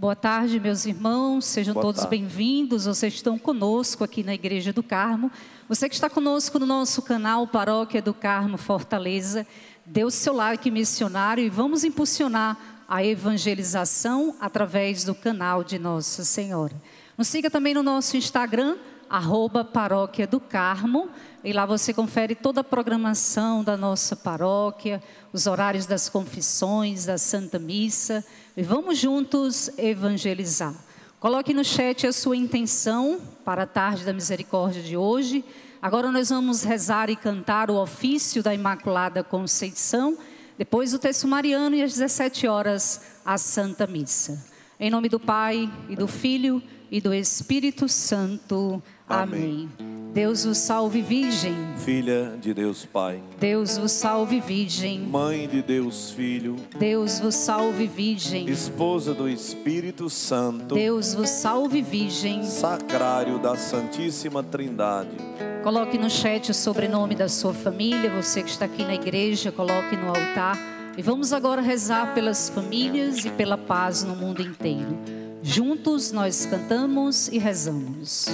Boa tarde, meus irmãos, sejam Boa todos bem-vindos. Vocês estão conosco aqui na Igreja do Carmo. Você que está conosco no nosso canal Paróquia do Carmo Fortaleza, dê o seu like missionário e vamos impulsionar a evangelização através do canal de Nossa Senhora. Nos siga também no nosso Instagram, arroba Paróquia do Carmo, e lá você confere toda a programação da nossa paróquia, os horários das confissões, da Santa Missa. E vamos juntos evangelizar. Coloque no chat a sua intenção para a tarde da misericórdia de hoje. Agora nós vamos rezar e cantar o ofício da Imaculada Conceição. Depois o texto mariano e às 17 horas a Santa Missa. Em nome do Pai e do Filho e do Espírito Santo. Amém. Amém. Deus o salve, Virgem. Filha de Deus Pai. Deus vos salve, Virgem. Mãe de Deus Filho. Deus vos salve, Virgem. Esposa do Espírito Santo. Deus vos salve, Virgem. Sacrário da Santíssima Trindade. Coloque no chat o sobrenome da sua família, você que está aqui na igreja, coloque no altar. E vamos agora rezar pelas famílias e pela paz no mundo inteiro. Juntos nós cantamos e rezamos.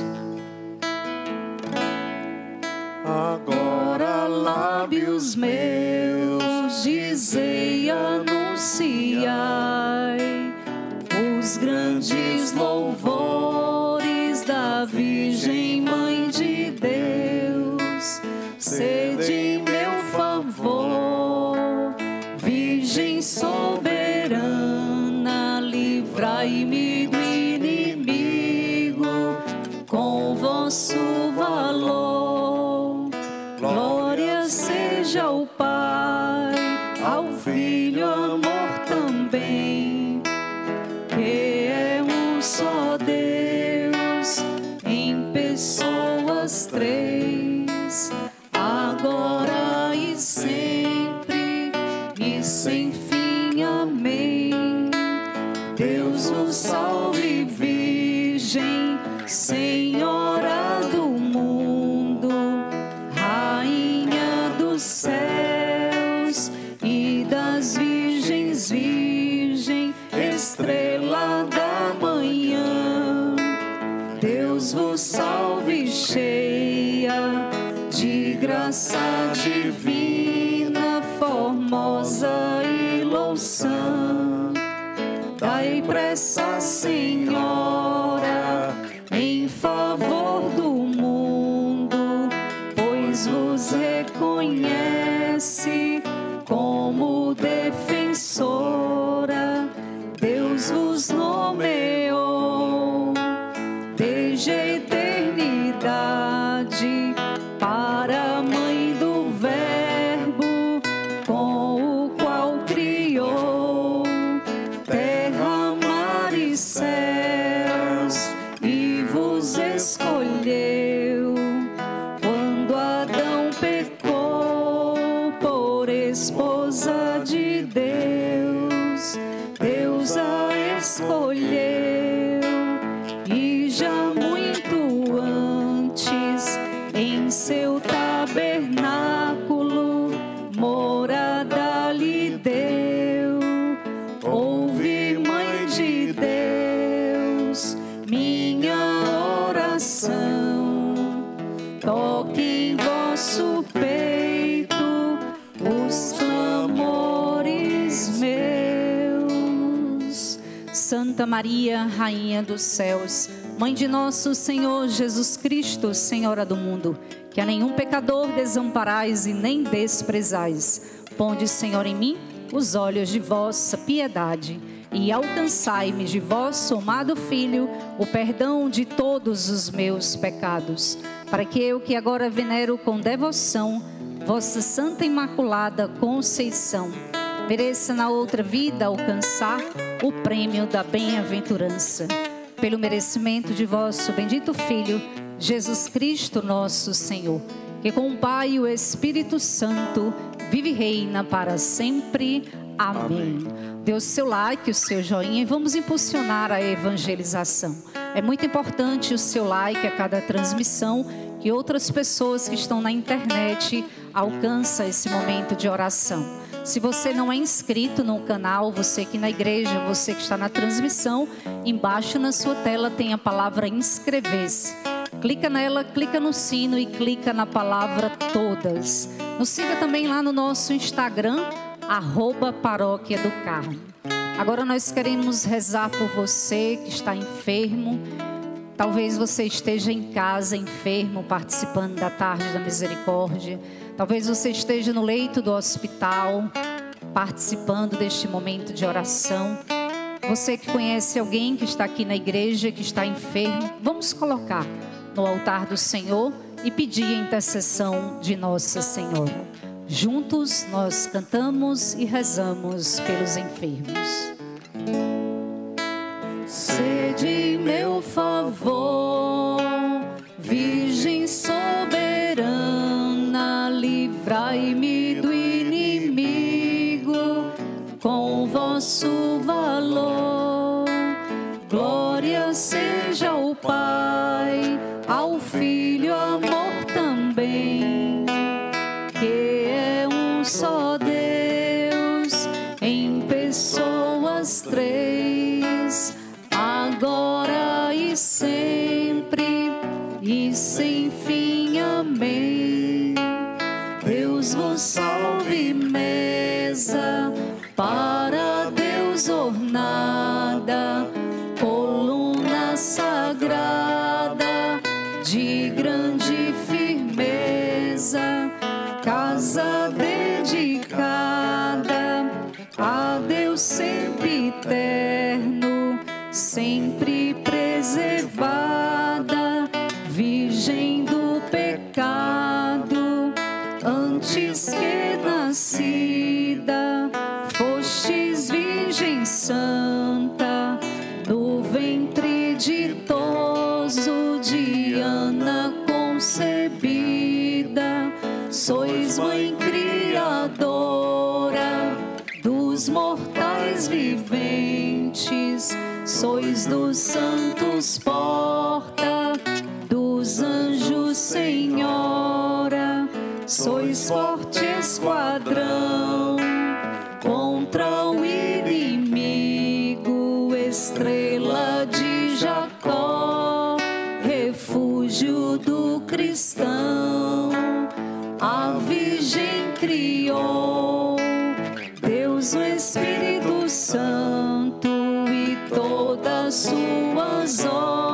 Agora lábios meus dizei anunciai grandes louvores da Virgem Mãe de Deus. Sede em meu favor, Virgem soberana, livrai-me Pai, ao Filho, amor também, que é um só Deus, em pessoas três, cheia de graça divina, formosa e louçã. Dai pressa, Senhora, em favor do mundo, pois vos reconhece como defensora. Deus vos nomeou Santa Maria, Rainha dos céus, Mãe de nosso Senhor Jesus Cristo, Senhora do mundo, que a nenhum pecador desamparais e nem desprezais. Ponde, Senhor, em mim os olhos de vossa piedade e alcançai-me de vosso amado Filho o perdão de todos os meus pecados, para que eu que agora venero com devoção vossa Santa Imaculada Conceição, mereça na outra vida alcançar o prêmio da bem-aventurança. Pelo merecimento de vosso bendito Filho, Jesus Cristo, nosso Senhor, que com o Pai e o Espírito Santo vive e reina para sempre. Amém. Dê o seu like, o seu joinha e vamos impulsionar a evangelização. É muito importante o seu like a cada transmissão, que outras pessoas que estão na internet alcançam esse momento de oração. Se você não é inscrito no canal, você que na igreja, você que está na transmissão, embaixo na sua tela tem a palavra inscrever-se. Clica nela, clica no sino e clica na palavra todas. Nos siga também lá no nosso Instagram, arroba paróquia do Carmo. Agora nós queremos rezar por você que está enfermo. Talvez você esteja em casa enfermo, participando da tarde da misericórdia. Talvez você esteja no leito do hospital, participando deste momento de oração. Você que conhece alguém que está aqui na igreja, que está enfermo, vamos colocar no altar do Senhor e pedir a intercessão de Nossa Senhora. Juntos nós cantamos e rezamos pelos enfermos. Sede meu favor, livrai-me do inimigo com vosso valor. Glória seja ao Pai, salve mesa, para Deus ornada, coluna sagrada de grande firmeza, casa dedicada a Deus sempre eterno, sempre preservada, virgem do pecado. Virgem santa, no ventre ditoso de Ana concebida, sois mãe criadora dos mortais viventes, sois dos santos porta, dos anjos senhora, sois forte esquadrão refúgio do cristão, a Virgem criou. Deus o Espírito Santo e todas suas obras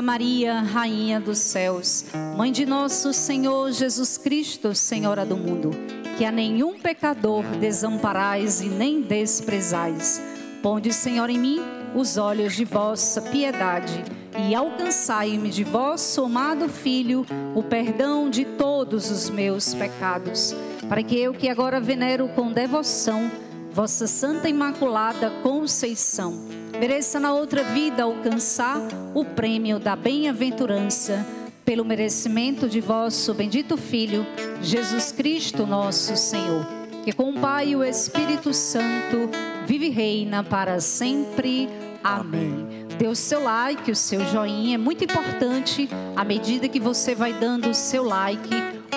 Santa Maria, Rainha dos céus, Mãe de nosso Senhor Jesus Cristo, Senhora do mundo, que a nenhum pecador desamparais e nem desprezais. Ponde, Senhor, em mim os olhos de vossa piedade e alcançai-me de vosso amado Filho o perdão de todos os meus pecados, para que eu que agora venero com devoção vossa Santa Imaculada Conceição, mereça na outra vida alcançar o prêmio da bem-aventurança pelo merecimento de vosso bendito Filho, Jesus Cristo, nosso Senhor, que com o Pai e o Espírito Santo vive e reina para sempre. Amém. Dê o seu like, o seu joinha, é muito importante. À medida que você vai dando o seu like,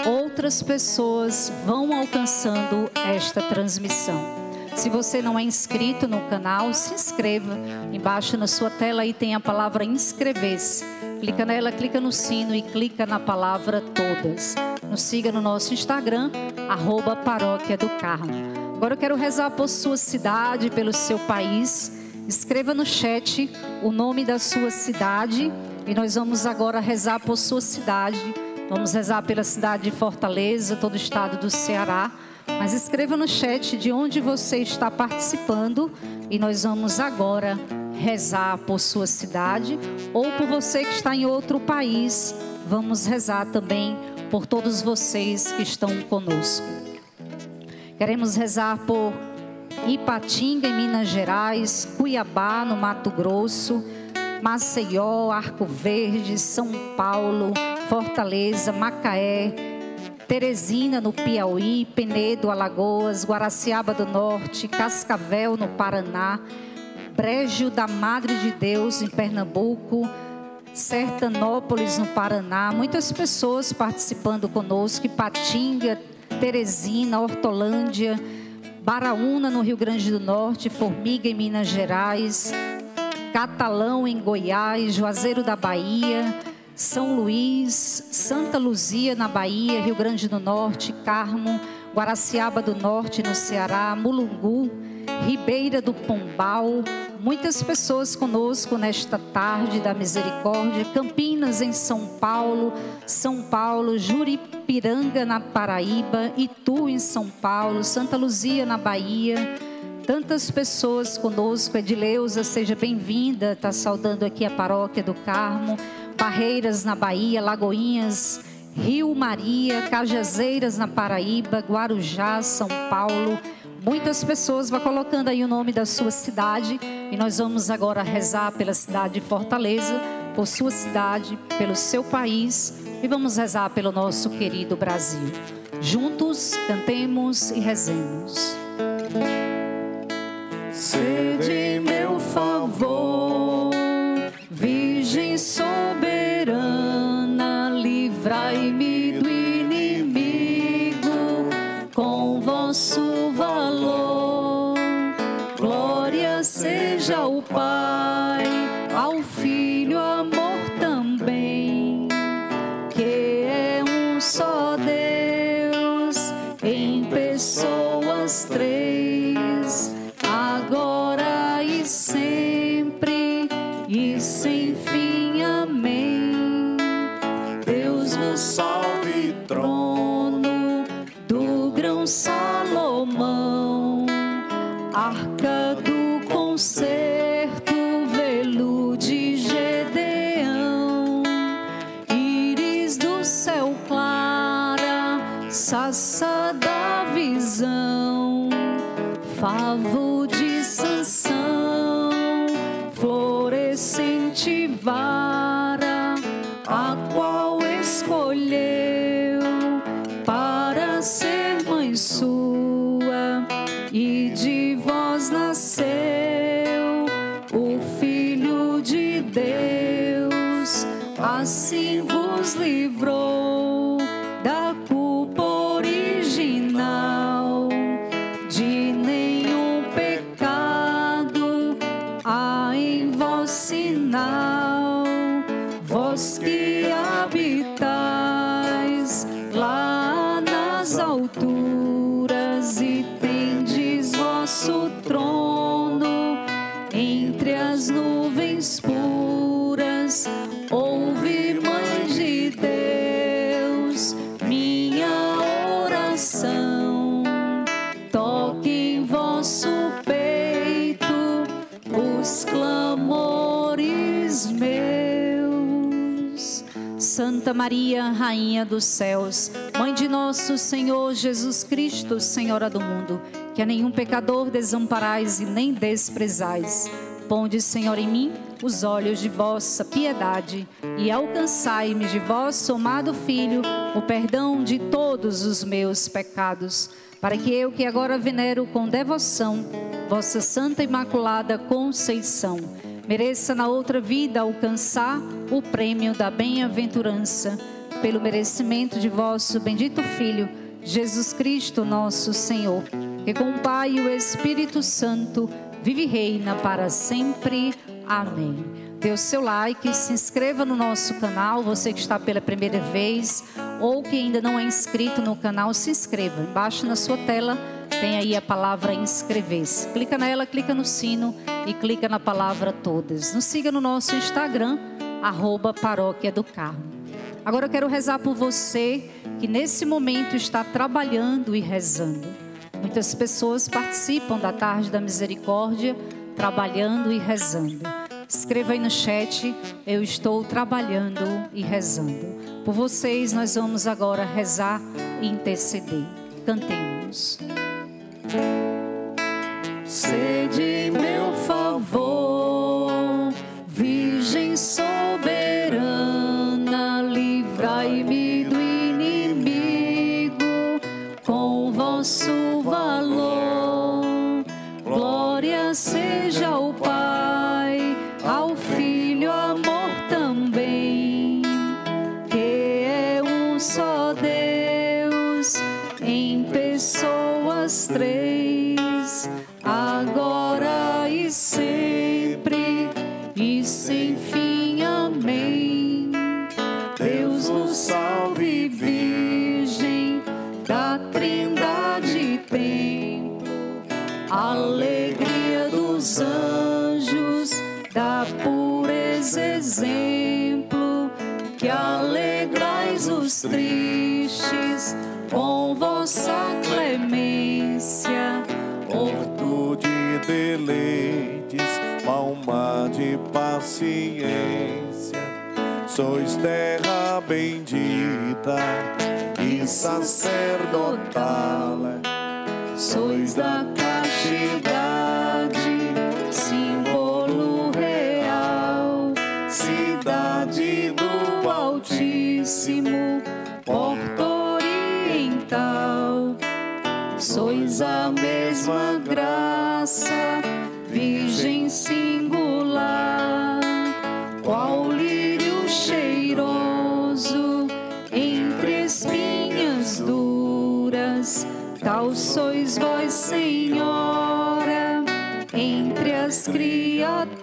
outras pessoas vão alcançando esta transmissão. Se você não é inscrito no canal, se inscreva. Embaixo na sua tela aí tem a palavra inscrever-se. Clica nela, clica no sino e clica na palavra todas. Nos siga no nosso Instagram, arroba Paróquia do Carmo. Agora eu quero rezar por sua cidade, pelo seu país. Escreva no chat o nome da sua cidade e nós vamos agora rezar por sua cidade. Vamos rezar pela cidade de Fortaleza, todo o estado do Ceará. Mas escreva no chat de onde você está participando e nós vamos agora rezar por sua cidade ou por você que está em outro país. Vamos rezar também por todos vocês que estão conosco. Queremos rezar por Ipatinga, em Minas Gerais, Cuiabá, no Mato Grosso, Maceió, Arco Verde, São Paulo, Fortaleza, Macaé, Teresina, no Piauí, Penedo, Alagoas, Guaraciaba do Norte, Cascavel, no Paraná, Brejo da Madre de Deus, em Pernambuco, Sertanópolis, no Paraná. Muitas pessoas participando conosco, Ipatinga, Teresina, Hortolândia, Baraúna, no Rio Grande do Norte, Formiga, em Minas Gerais, Catalão, em Goiás, Juazeiro da Bahia, São Luís, Santa Luzia, na Bahia, Rio Grande do Norte, Carmo, Guaraciaba do Norte, no Ceará, Mulungu, Ribeira do Pombal, muitas pessoas conosco nesta tarde da misericórdia, Campinas em São Paulo, São Paulo, Juripiranga na Paraíba, Itu em São Paulo, Santa Luzia na Bahia, tantas pessoas conosco, Edileuza, seja bem-vinda, está saudando aqui a paróquia do Carmo, Barreiras na Bahia, Lagoinhas, Rio Maria, Cajazeiras na Paraíba, Guarujá, São Paulo, Muitas pessoas vão colocando aí o nome da sua cidade e nós vamos agora rezar pela cidade de Fortaleza, por sua cidade, pelo seu país e vamos rezar pelo nosso querido Brasil. Juntos cantemos e rezemos. Santa Maria, Rainha dos céus, Mãe de nosso Senhor Jesus Cristo, Senhora do mundo, que a nenhum pecador desamparais e nem desprezais. Ponde, Senhor, em mim os olhos de vossa piedade e alcançai-me de vosso amado Filho o perdão de todos os meus pecados, para que eu, que agora venero com devoção vossa Santa Imaculada Conceição, mereça na outra vida alcançar o prêmio da bem-aventurança, pelo merecimento de vosso bendito Filho, Jesus Cristo, nosso Senhor, que com o Pai e o Espírito Santo vive e reina para sempre. Amém. Dê o seu like, se inscreva no nosso canal, você que está pela primeira vez ou que ainda não é inscrito no canal, se inscreva. Embaixo na sua tela tem aí a palavra inscrever-se. Clica nela, clica no sino e clica na palavra todas. Nos siga no nosso Instagram, arroba paróquia do Carmo. Agora eu quero rezar por você que nesse momento está trabalhando e rezando. Muitas pessoas participam da tarde da misericórdia, trabalhando e rezando. Escreva aí no chat, eu estou trabalhando e rezando. Por vocês nós vamos agora rezar e interceder. Cantemos. Sede vossa clemência. Horto de deleites, palma de paciência. Sois terra bendita e sacerdotal. Sois da Sois a mesma graça, Virgem singular, qual lírio cheiroso entre espinhas duras. Tal sois vós, Senhora, entre as criaturas.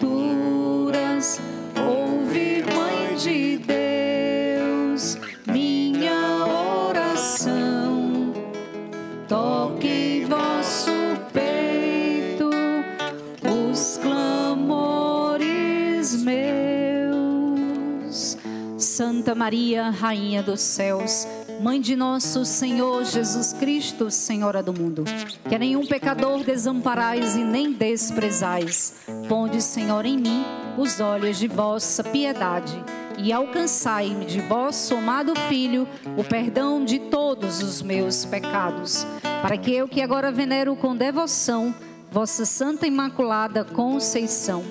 Santa Maria, Rainha dos céus, Mãe de nosso Senhor Jesus Cristo, Senhora do mundo, que a nenhum pecador desamparais e nem desprezais. Ponde, Senhor, em mim os olhos de vossa piedade e alcançai-me de vosso amado Filho o perdão de todos os meus pecados, para que eu que agora venero com devoção vossa Santa Imaculada Conceição,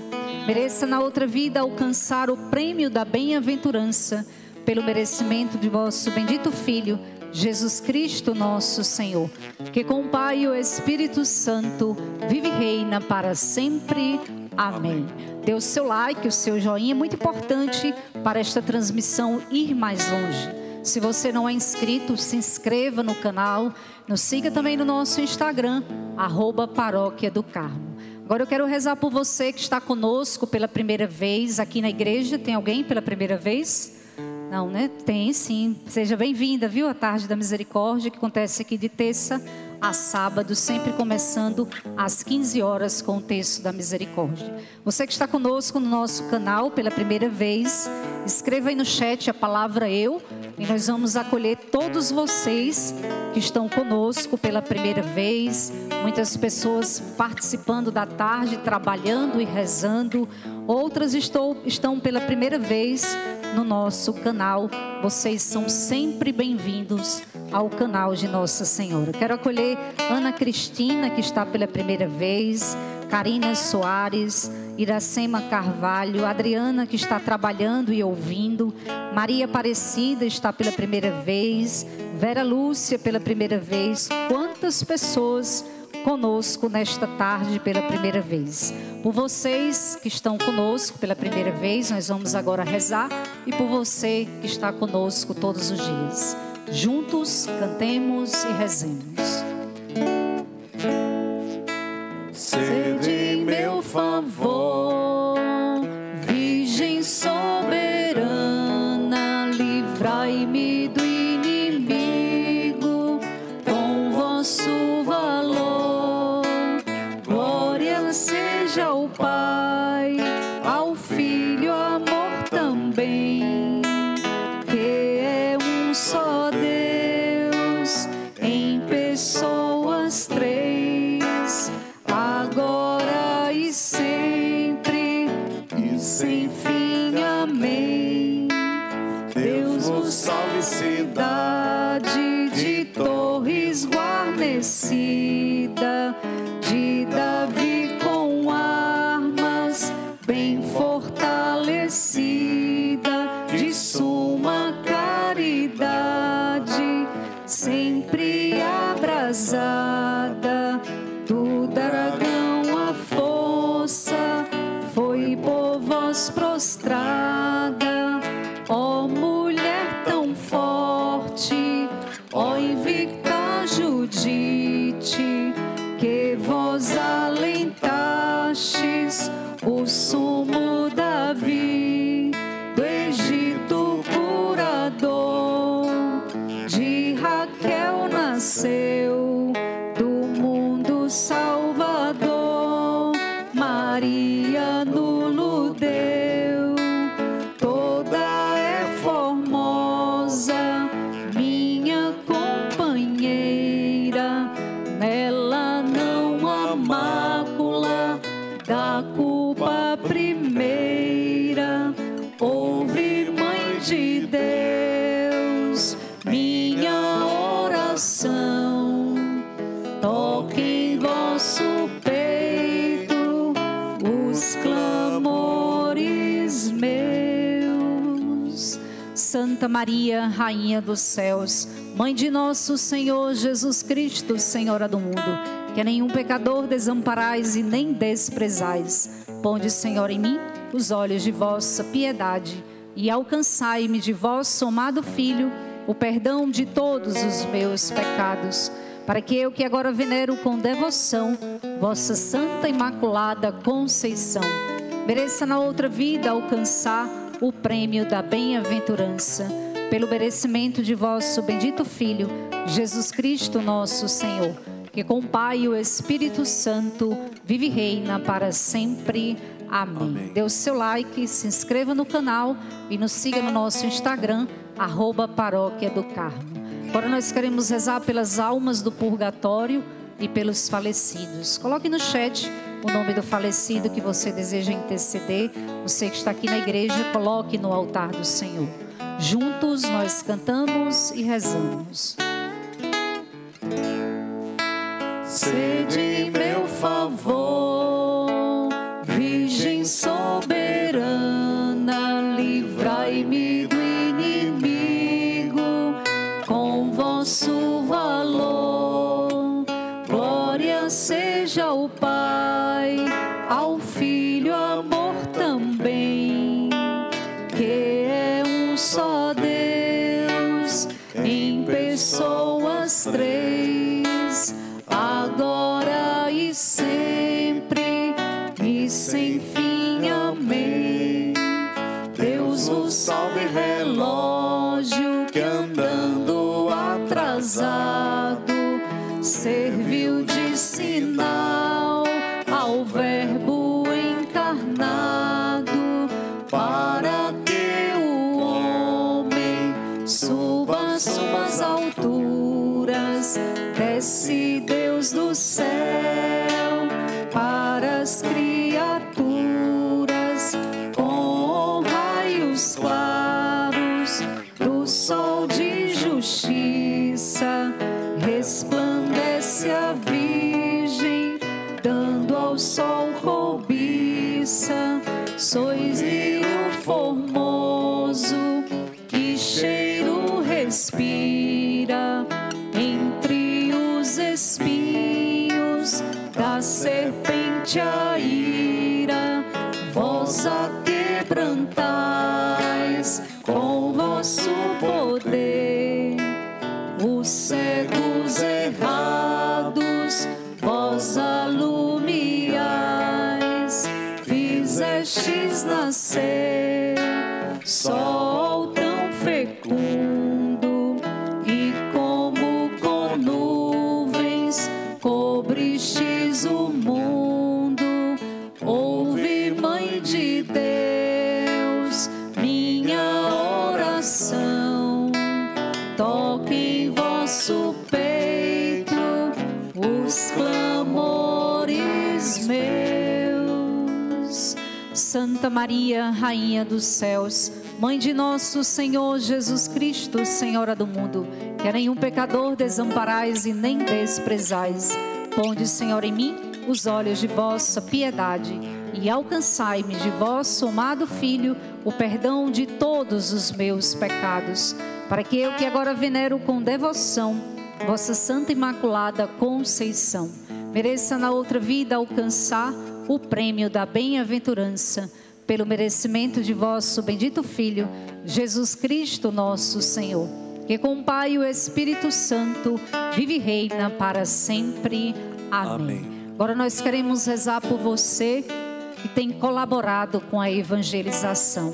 mereça na outra vida alcançar o prêmio da bem-aventurança pelo merecimento de vosso bendito Filho, Jesus Cristo, nosso Senhor, que com o Pai e o Espírito Santo vive e reina para sempre. Amém. Dê o seu like, o seu joinha, é muito importante para esta transmissão ir mais longe. Se você não é inscrito, se inscreva no canal, nos siga também no nosso Instagram, arroba Paróquia do Carmo. Agora eu quero rezar por você que está conosco pela primeira vez aqui na igreja. Tem alguém pela primeira vez? Não, né? Tem sim. Seja bem-vinda, viu? A Tarde da Misericórdia, que acontece aqui de terça a sábado, sempre começando às 15 horas com o texto da Misericórdia. Você que está conosco no nosso canal pela primeira vez, escreva aí no chat a palavra eu e nós vamos acolher todos vocês que estão conosco pela primeira vez. Muitas pessoas participando da tarde, trabalhando e rezando. Outras estão pela primeira vez no nosso canal. Vocês são sempre bem-vindos ao canal de Nossa Senhora. Quero acolher Ana Cristina, que está pela primeira vez, Karina Soares, Iracema Carvalho, Adriana, que está trabalhando e ouvindo, Maria Aparecida está pela primeira vez, Vera Lúcia pela primeira vez. Quantas pessoas conosco nesta tarde pela primeira vez. Por vocês que estão conosco pela primeira vez, nós vamos agora rezar e por você que está conosco todos os dias. Juntos cantemos e rezemos. Sede meu favor, Santa Maria, Rainha dos céus, Mãe de nosso Senhor Jesus Cristo, Senhora do mundo, que a nenhum pecador desamparais e nem desprezais. Ponde, Senhor, em mim os olhos de vossa piedade e alcançai-me de vosso amado Filho o perdão de todos os meus pecados para que eu que agora venero com devoção vossa Santa Imaculada Conceição, mereça na outra vida alcançar o prêmio da bem-aventurança, pelo merecimento de vosso bendito Filho, Jesus Cristo, nosso Senhor, que com o Pai e o Espírito Santo vive e reina para sempre. Amém. Amém. Dê o seu like, se inscreva no canal e nos siga no nosso Instagram, arroba Paróquia do Carmo. Agora nós queremos rezar pelas almas do purgatório e pelos falecidos. Coloque no chat o nome do falecido que você deseja interceder. Você que está aqui na igreja, coloque no altar do Senhor. Juntos nós cantamos e rezamos. Sede meu favor, Virgem soberana, céu para as criaturas com raios claros do sol de justiça. Resplandece a sol cobiça, sois rio formoso que cheiro respira entre os espinhos da serpente a ira, vós a quebrantais. Com vosso poder os cegos errados, vós a fizestes nascer sol Santa Maria, Rainha dos céus, Mãe de nosso Senhor Jesus Cristo, Senhora do mundo, que a nenhum pecador desamparais e nem desprezais. Ponde, Senhor, em mim os olhos de vossa piedade e alcançai-me de vosso amado Filho o perdão de todos os meus pecados, para que eu que agora venero com devoção vossa Santa Imaculada Conceição, mereça na outra vida alcançar o prêmio da bem-aventurança pelo merecimento de vosso bendito Filho, Jesus Cristo, nosso Senhor, que com o Pai e o Espírito Santo vive e reina para sempre. Amém. Amém. Agora nós queremos rezar por você que tem colaborado com a evangelização.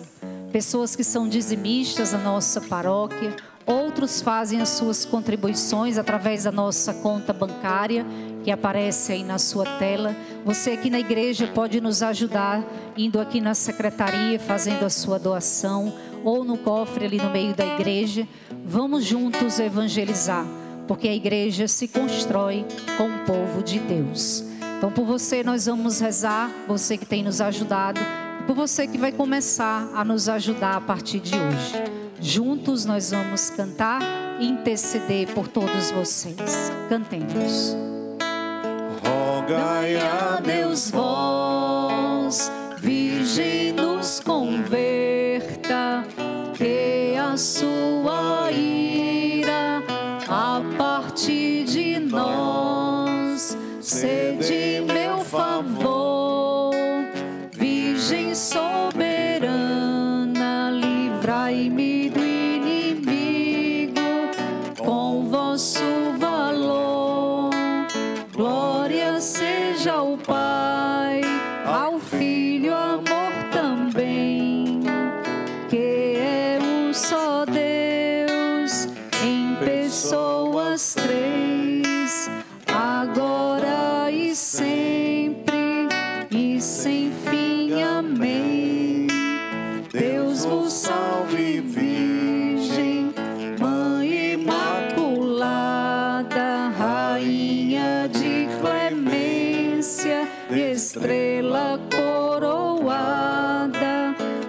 Pessoas que são dizimistas da nossa paróquia, outros fazem as suas contribuições através da nossa conta bancária que aparece aí na sua tela. Você aqui na igreja pode nos ajudar indo aqui na secretaria fazendo a sua doação ou no cofre ali no meio da igreja. Vamos juntos evangelizar, porque a igreja se constrói com o povo de Deus. Então, por você nós vamos rezar, você que tem nos ajudado, por você que vai começar a nos ajudar a partir de hoje. Juntos nós vamos cantar e interceder por todos vocês. Cantemos rogai a Deus vós, Virgem nos converta, que a sua ira a partir de nós, sede estrela coroada,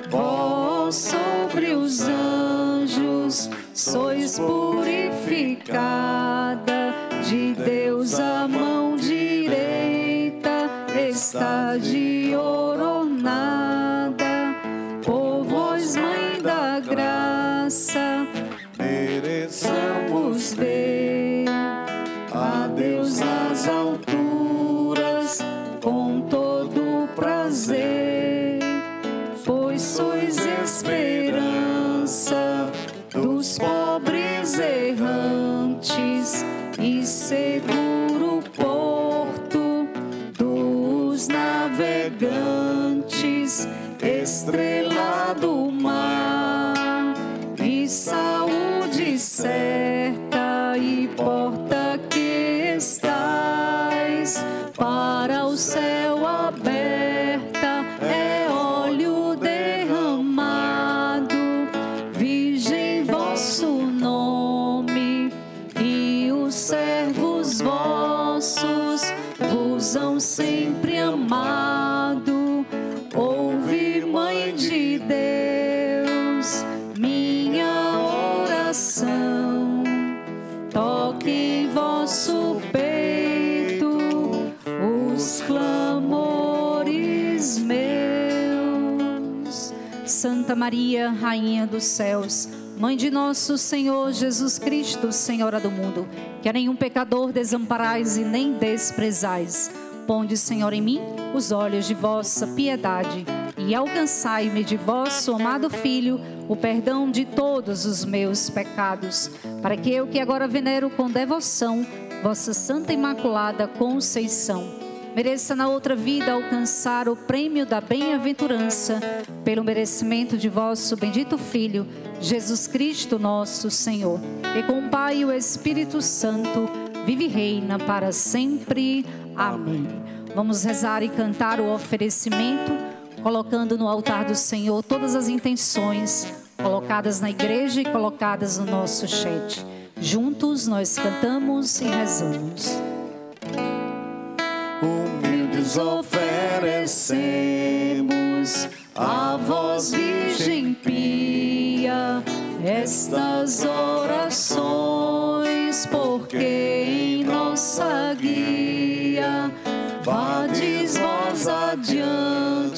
vós sobre os anjos sois purificada, de Deus a mão direita está pois sois esperança dos pobres errantes e seguro porto dos navegantes, estrela do mar e saúde certa e porta que estais para o céu aberta hão sempre amado. Ouvir, Mãe de Deus, minha oração. Toque em vosso peito os clamores meus. Santa Maria, Rainha dos céus, Mãe de nosso Senhor Jesus Cristo, Senhora do mundo, que a nenhum pecador desamparais e nem desprezais. Ponde, Senhor, em mim os olhos de vossa piedade e alcançai-me de vosso amado Filho o perdão de todos os meus pecados, para que eu que agora venero com devoção vossa Santa Imaculada Conceição mereça na outra vida alcançar o prêmio da bem-aventurança pelo merecimento de vosso bendito Filho, Jesus Cristo, nosso Senhor. E com o Pai e o Espírito Santo, vive e reina para sempre. Amém. Vamos rezar e cantar o oferecimento, colocando no altar do Senhor todas as intenções colocadas na igreja e colocadas no nosso chat. Juntos nós cantamos e rezamos. humildes oferecemos A vós, Virgem estas orações, porque em nossa guia vades vós adiante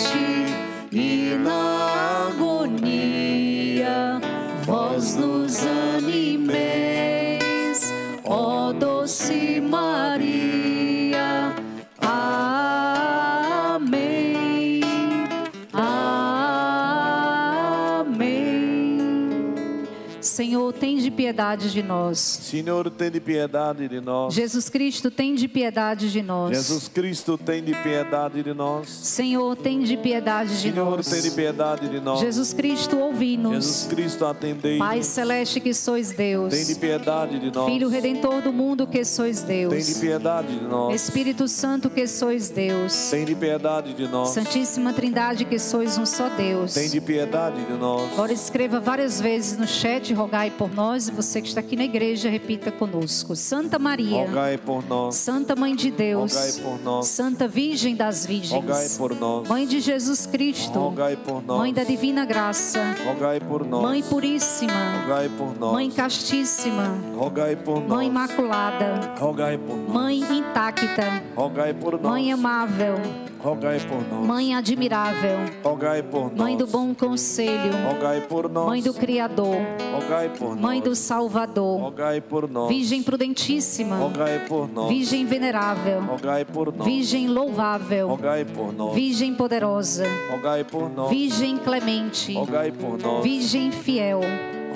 de piedade de nós. Senhor, tem de piedade de nós. Jesus Cristo, tem de piedade de nós. Jesus Cristo, tem de piedade de nós. Senhor, tem de piedade de Senhor, nós. tem de piedade de nós. Jesus Cristo, ouvi-nos. Jesus Cristo, atendei. Pai celeste que sois Deus. Tem de piedade de nós. Filho redentor do mundo que sois Deus. Tem de piedade de nós. Espírito Santo que sois Deus. Tem de piedade de nós. Santíssima Trindade que sois um só Deus. Tem de piedade de nós. Agora escreva várias vezes no chat, rogai por nós. E você que está aqui na igreja, repita conosco. Santa Maria, Rogai por nós. Santa Mãe de Deus, Rogai por nós. Santa Virgem das Virgens, Rogai por nós. Mãe de Jesus Cristo, Rogai por nós. Mãe da Divina Graça, Rogai por nós. Mãe Puríssima, Rogai por nós. Mãe Castíssima, Rogai por nós. Mãe Imaculada, Rogai por nós. Mãe Intacta, Rogai por nós. Mãe Amável, Rogai por nós. Mãe Admirável, Rogai por nós. Mãe do Bom Conselho, Rogai por nós. Mãe do Criador, Rogai por nós. Mãe do Salvador, Rogai por nós. Virgem Prudentíssima, Rogai por nós. Virgem Venerável, Rogai por nós. Virgem Louvável, Rogai por nós. Virgem Poderosa, Rogai por nós. Virgem Clemente, Rogai por nós. Virgem Fiel,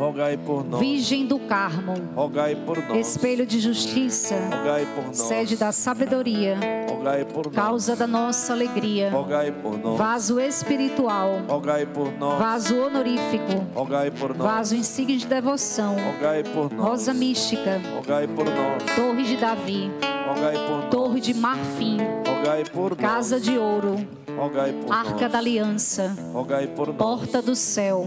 Rogai por nós. Virgem do Carmo, Rogai por nós. Espelho de Justiça, Rogai por nós. Sede da Sabedoria, Rogai por nós. Causa da nossa alegria, Rogai por nós. Vaso espiritual, Rogai por nós. Vaso honorífico, Rogai por nós. Vaso insígnia de devoção, Rogai por nós. Rosa mística, Rogai por nós. Torre de Davi, Rogai por nós. Torre de Marfim. Casa de Ouro, Arca nós. da Aliança. Porta do Céu.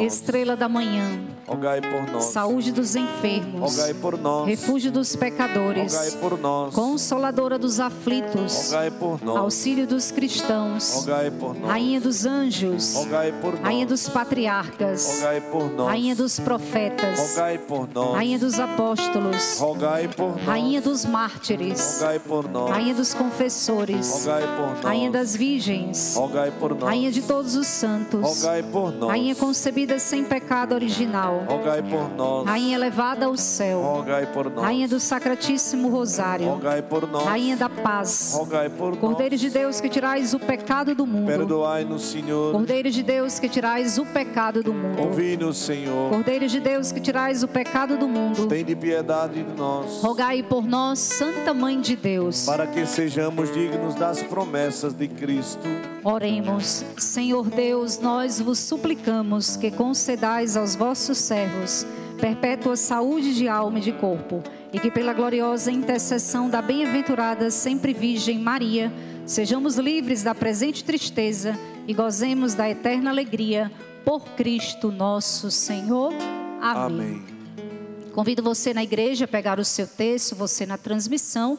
Estrela da Manhã, rogai por nós. Saúde dos enfermos, rogai por nós. Refúgio dos pecadores, rogai por nós. Consoladora dos aflitos, rogai por nós. Auxílio dos cristãos, rogai por nós. Rainha dos anjos, rogai por nós. Rainha dos patriarcas, rogai por nós. Rainha dos profetas, rogai por nós. Rainha dos apóstolos, rogai por nós. Rainha dos mártires, rogai por nós. Rainha dos confessores, rogai por nós. Rainha das virgens, rogai por nós. Rainha de todos os santos, rogai por nós. Rainha concebida sem pecado original, rogai por nós. Rainha elevada ao céu, rogai por nós. Rainha do Sacratíssimo Rosário, rogai por nós. Rainha da paz, rogai por nós. Cordeiro de Deus que tirais o pecado do mundo, perdoai-nos, Senhor. Cordeiro de Deus que tirais o pecado do mundo, ouvi-nos, Senhor. Cordeiro de Deus que tirais o pecado do mundo, tem de piedade de nós. Rogai por nós, Santa Mãe de Deus, para que sejamos dignos das promessas de Cristo. Oremos, Senhor Deus, nós vos suplicamos que concedais aos vossos servos perpétua saúde de alma e de corpo, e que pela gloriosa intercessão da bem-aventurada sempre Virgem Maria, sejamos livres da presente tristeza e gozemos da eterna alegria por Cristo nosso Senhor. Amém. Amém. Convido você na igreja a pegar o seu texto, você na transmissão.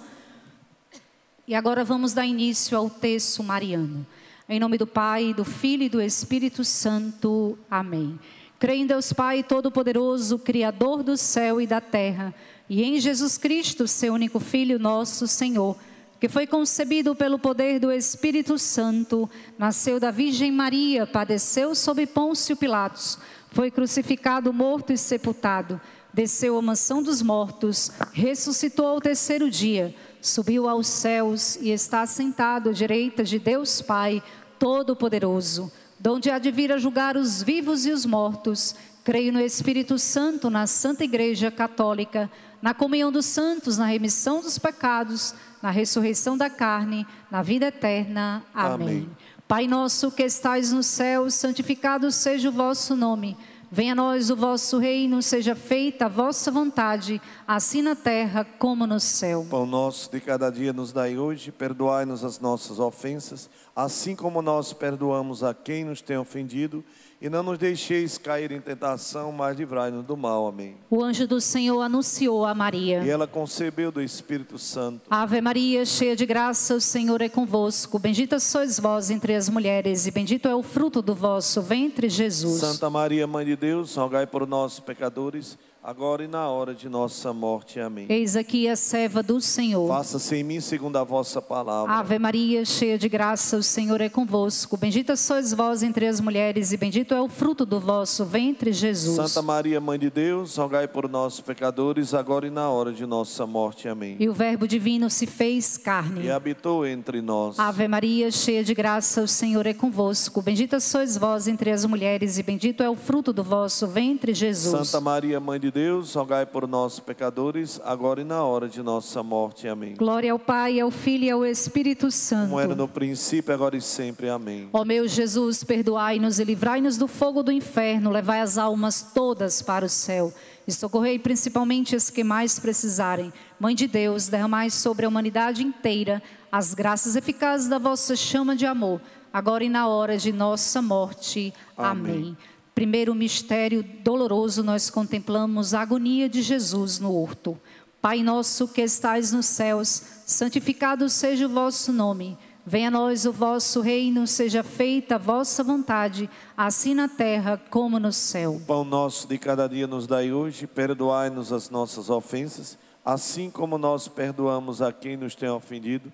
E agora vamos dar início ao texto mariano. Em nome do Pai, do Filho e do Espírito Santo. Amém. Creio em Deus Pai Todo-Poderoso, Criador do céu e da terra, e em Jesus Cristo, seu único Filho, nosso Senhor, que foi concebido pelo poder do Espírito Santo, nasceu da Virgem Maria, padeceu sob Pôncio Pilatos, foi crucificado, morto e sepultado, desceu à mansão dos mortos, ressuscitou ao terceiro dia, subiu aos céus e está sentado à direita de Deus Pai Todo-Poderoso donde há de vir a julgar os vivos e os mortos. Creio no Espírito Santo, na Santa Igreja Católica, na comunhão dos santos, na remissão dos pecados, na ressurreição da carne, na vida eterna. Amém. Amém. Pai nosso que estais no céu, santificado seja o vosso nome. Venha a nós o vosso reino, seja feita a vossa vontade, assim na terra como no céu. Pão nosso de cada dia nos dai hoje, perdoai-nos as nossas ofensas, assim como nós perdoamos a quem nos tem ofendido não nos deixeis cair em tentação, mas livrai-nos do mal. Amém. O anjo do Senhor anunciou a Maria. E ela concebeu do Espírito Santo. Ave Maria, cheia de graça, o Senhor é convosco. Bendita sois vós entre as mulheres, e bendito é o fruto do vosso ventre, Jesus. Santa Maria, Mãe de Deus, rogai por nós, pecadores agora e na hora de nossa morte. Amém. Eis aqui a serva do Senhor. Faça-se em mim segundo a vossa palavra. Ave Maria, cheia de graça, o Senhor é convosco. Bendita sois vós entre as mulheres e bendito é o fruto do vosso ventre, Jesus. Santa Maria, Mãe de Deus, rogai por nós pecadores, agora e na hora de nossa morte. Amém. E o Verbo divino se fez carne e habitou entre nós. Ave Maria, cheia de graça, o Senhor é convosco. Bendita sois vós entre as mulheres e bendito é o fruto do vosso ventre, Jesus. Santa Maria, Mãe de de Deus, rogai por nós pecadores, agora e na hora de nossa morte. Amém. Glória ao Pai, ao Filho e ao Espírito Santo. Como era no princípio, agora e sempre. Amém. Ó meu Jesus, perdoai-nos e livrai-nos do fogo do inferno, levai as almas todas para o céu e socorrei principalmente as que mais precisarem. Mãe de Deus, derramai sobre a humanidade inteira as graças eficazes da vossa chama de amor, agora e na hora de nossa morte. Amém. Amém. Primeiro mistério doloroso, nós contemplamos a agonia de Jesus no horto. Pai nosso que estais nos céus, santificado seja o vosso nome. Venha a nós o vosso reino, seja feita a vossa vontade, assim na terra como no céu. O pão nosso de cada dia nos dai hoje, perdoai-nos as nossas ofensas, assim como nós perdoamos a quem nos tem ofendido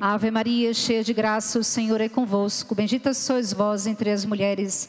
Ave Maria, cheia de graça, o Senhor é convosco. Bendita sois vós entre as mulheres,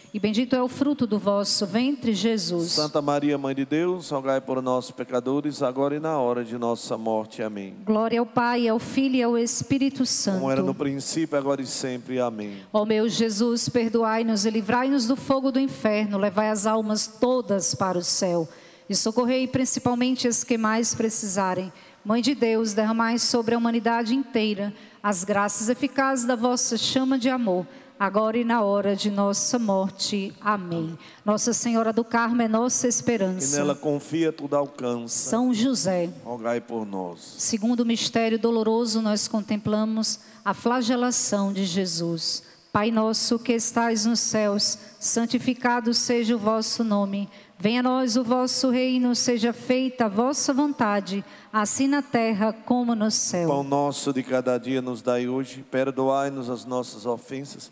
e bendito é o fruto do vosso ventre, Jesus. Santa Maria, Mãe de Deus, rogai por nós, pecadores, agora e na hora de nossa morte. Amém. Glória ao Pai, ao Filho e ao Espírito Santo. Como era no princípio, agora e sempre. Amém. Ó meu Jesus, perdoai-nos e livrai-nos do fogo do inferno, levai as almas todas para o céu. E socorrei principalmente as que mais precisarem. Mãe de Deus, derramai sobre a humanidade inteira as graças eficazes da vossa chama de amor, agora e na hora de nossa morte. Amém. Nossa Senhora do Carmo é nossa esperança. E nela confia, tudo alcança. São José, rogai por nós. Segundo o mistério doloroso, nós contemplamos a flagelação de Jesus. Pai nosso que estais nos céus, santificado seja o vosso nome. Venha a nós o vosso reino, seja feita a vossa vontade, assim na terra como no céu. Pão nosso de cada dia nos dai hoje, perdoai-nos as nossas ofensas,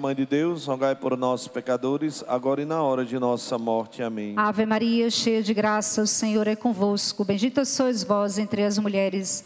Mãe de Deus, rogai por nós, pecadores, agora e na hora de nossa morte. Amém. Ave Maria, cheia de graça, o Senhor é convosco. Bendita sois vós entre as mulheres,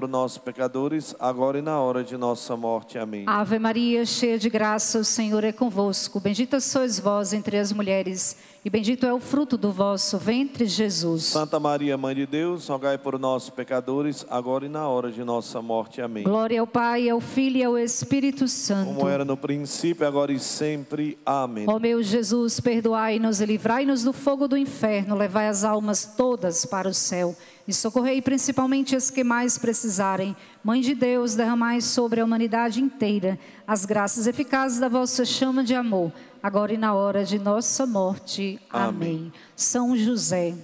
por nós pecadores, agora e na hora de nossa morte. Amém. Ave Maria, cheia de graça, o Senhor é convosco. Bendita sois vós entre as mulheres, e bendito é o fruto do vosso ventre, Jesus. Santa Maria, Mãe de Deus, rogai por nós pecadores, agora e na hora de nossa morte. Amém. Glória ao Pai, ao Filho e ao Espírito Santo. Como era no princípio, agora e sempre. Amém. Ó meu Jesus, perdoai-nos e livrai-nos do fogo do inferno, levai as almas todas para o céu e socorrei principalmente as que mais precisarem. Mãe de Deus, derramai sobre a humanidade inteira as graças eficazes da vossa chama de amor, agora e na hora de nossa morte. Amém. Amém. São José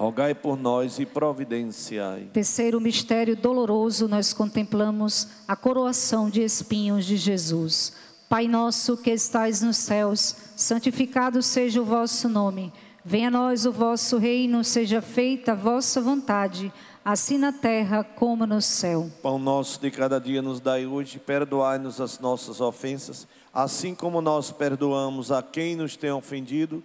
rogai por nós e providenciai. Terceiro mistério doloroso, nós contemplamos a coroação de espinhos de Jesus. Pai nosso que estais nos céus, santificado seja o vosso nome. Venha a nós o vosso reino, seja feita a vossa vontade, assim na terra como no céu. Pão nosso de cada dia nos dai hoje, perdoai-nos as nossas ofensas, assim como nós perdoamos a quem nos tem ofendido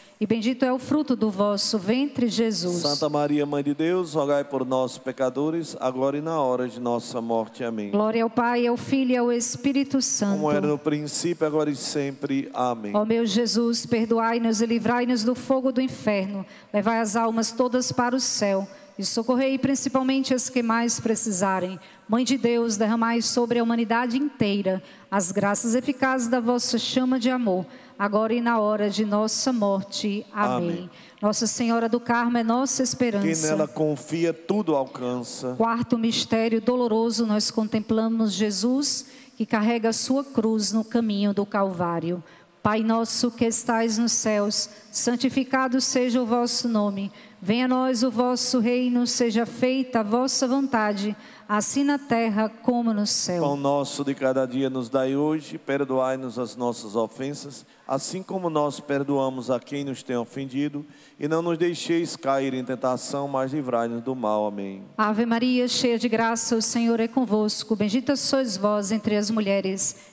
e bendito é o fruto do vosso ventre, Jesus. Santa Maria, Mãe de Deus, rogai por nós, pecadores, agora e na hora de nossa morte. Amém. Glória ao Pai, ao Filho e ao Espírito Santo. Como era no princípio, agora e sempre. Amém. Ó meu Jesus, perdoai-nos e livrai-nos do fogo do inferno. Levai as almas todas para o céu e socorrei principalmente as que mais precisarem. Mãe de Deus, derramai sobre a humanidade inteira as graças eficazes da vossa chama de amor, agora e na hora de nossa morte. Amém. Amém. Nossa Senhora do Carmo é nossa esperança. Quem nela confia, tudo alcança. Quarto mistério doloroso, nós contemplamos Jesus que carrega a sua cruz no caminho do Calvário. Pai nosso que estais nos céus, santificado seja o vosso nome. Venha a nós o vosso reino, seja feita a vossa vontade, assim na terra como no céu. Pão nosso de cada dia nos dai hoje, perdoai-nos as nossas ofensas, assim como nós perdoamos a quem nos tem ofendido, e não nos deixeis cair em tentação, mas livrai-nos do mal. Amém. Ave Maria, cheia de graça, o Senhor é convosco. Bendita sois vós entre as mulheres,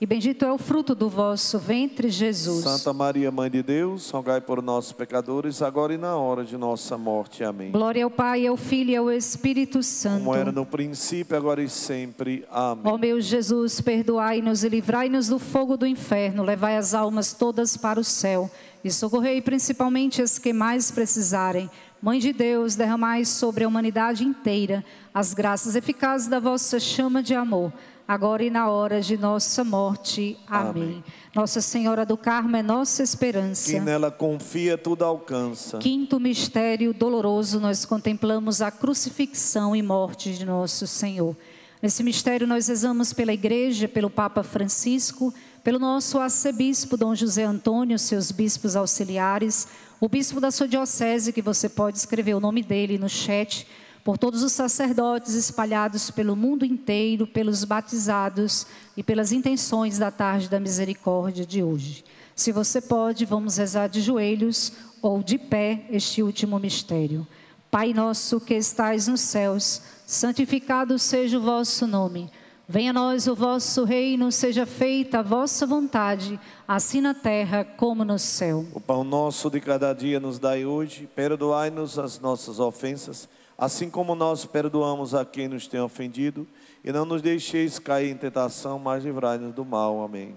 e bendito é o fruto do vosso ventre, Jesus. Santa Maria, Mãe de Deus, rogai por nós, pecadores, agora e na hora de nossa morte. Amém. Glória ao Pai, ao Filho e ao Espírito Santo. Como era no princípio, agora e sempre. Amém. Ó meu Jesus, perdoai-nos e livrai-nos do fogo do inferno, levai as almas todas para o céu e socorrei principalmente as que mais precisarem. Mãe de Deus, derramai sobre a humanidade inteira as graças eficazes da vossa chama de amor agora e na hora de nossa morte. Amém. Amém. Nossa Senhora do Carmo é nossa esperança. Quem nela confia, tudo alcança. Quinto mistério doloroso, nós contemplamos a crucifixão e morte de nosso Senhor. Nesse mistério, nós rezamos pela Igreja, pelo Papa Francisco, pelo nosso arcebispo Dom José Antônio, seus bispos auxiliares, o bispo da sua diocese, que você pode escrever o nome dele no chat por todos os sacerdotes espalhados pelo mundo inteiro, pelos batizados e pelas intenções da tarde da misericórdia de hoje. Se você pode, vamos rezar de joelhos ou de pé este último mistério. Pai nosso que estais nos céus, santificado seja o vosso nome. Venha a nós o vosso reino, seja feita a vossa vontade, assim na terra como no céu. O pão nosso de cada dia nos dai hoje, perdoai-nos as nossas ofensas assim como nós perdoamos a quem nos tem ofendido, e não nos deixeis cair em tentação, mas livrai-nos do mal. Amém.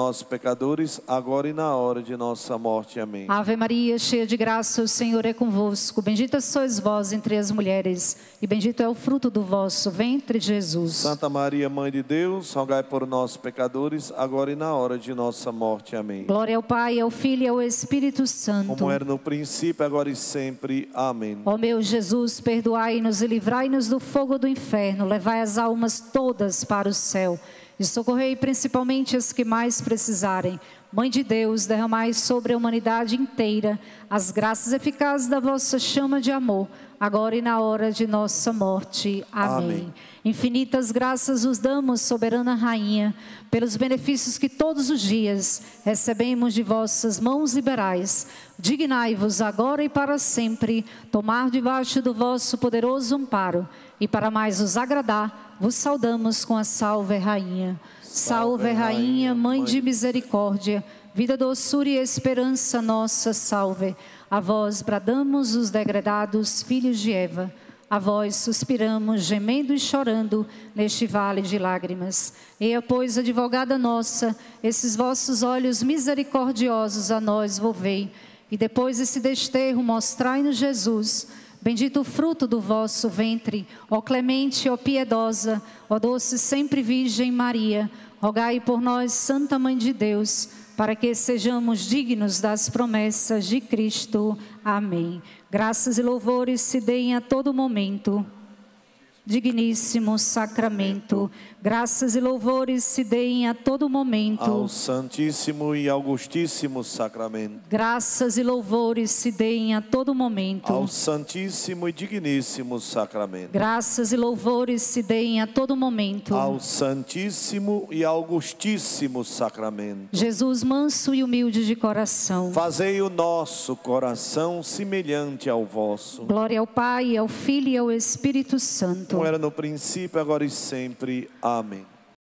nós, pecadores, agora e na hora de nossa morte. Amém. Ave Maria, cheia de graça, o Senhor é convosco. Bendita sois vós entre as mulheres, e bendito é o fruto do vosso ventre, Jesus. Santa Maria, Mãe de Deus, rogai por nós, pecadores, agora e na hora de nossa morte. Amém. Glória ao Pai, ao Filho e ao Espírito Santo. Como era no princípio, agora e sempre. Amém. Ó meu Jesus, perdoai-nos e livrai-nos do fogo do inferno, levai as almas todas para o céu e socorrei principalmente as que mais precisarem. Mãe de Deus, derramai sobre a humanidade inteira as graças eficazes da vossa chama de amor, agora e na hora de nossa morte. Amém. Amém. Infinitas graças os damos, soberana Rainha, pelos benefícios que todos os dias recebemos de vossas mãos liberais. Dignai-vos agora e para sempre tomar debaixo do vosso poderoso amparo e para mais os agradar vos saudamos com a salve, Rainha. Salve, Rainha, Mãe de misericórdia, vida, doçura e esperança nossa, salve. A vós bradamos os degradados filhos de Eva. A vós suspiramos, gemendo e chorando, neste vale de lágrimas. Eia, pois, advogada nossa, esses vossos olhos misericordiosos a nós volvei. E depois esse desterro mostrai-nos Jesus Bendito o fruto do vosso ventre, ó clemente, ó piedosa, ó doce sempre Virgem Maria, rogai por nós, Santa Mãe de Deus, para que sejamos dignos das promessas de Cristo. Amém. Graças e louvores se deem a todo momento digníssimo sacramento. Graças e louvores se deem a todo momento ao Santíssimo e Augustíssimo Sacramento. Graças e louvores se deem a todo momento ao Santíssimo e Digníssimo Sacramento. Graças e louvores se deem a todo momento ao Santíssimo e Augustíssimo Sacramento. Jesus manso e humilde de coração. Fazei o nosso coração semelhante ao vosso. Glória ao Pai, ao Filho e ao Espírito Santo como era no princípio, agora e sempre. Amém. Amén.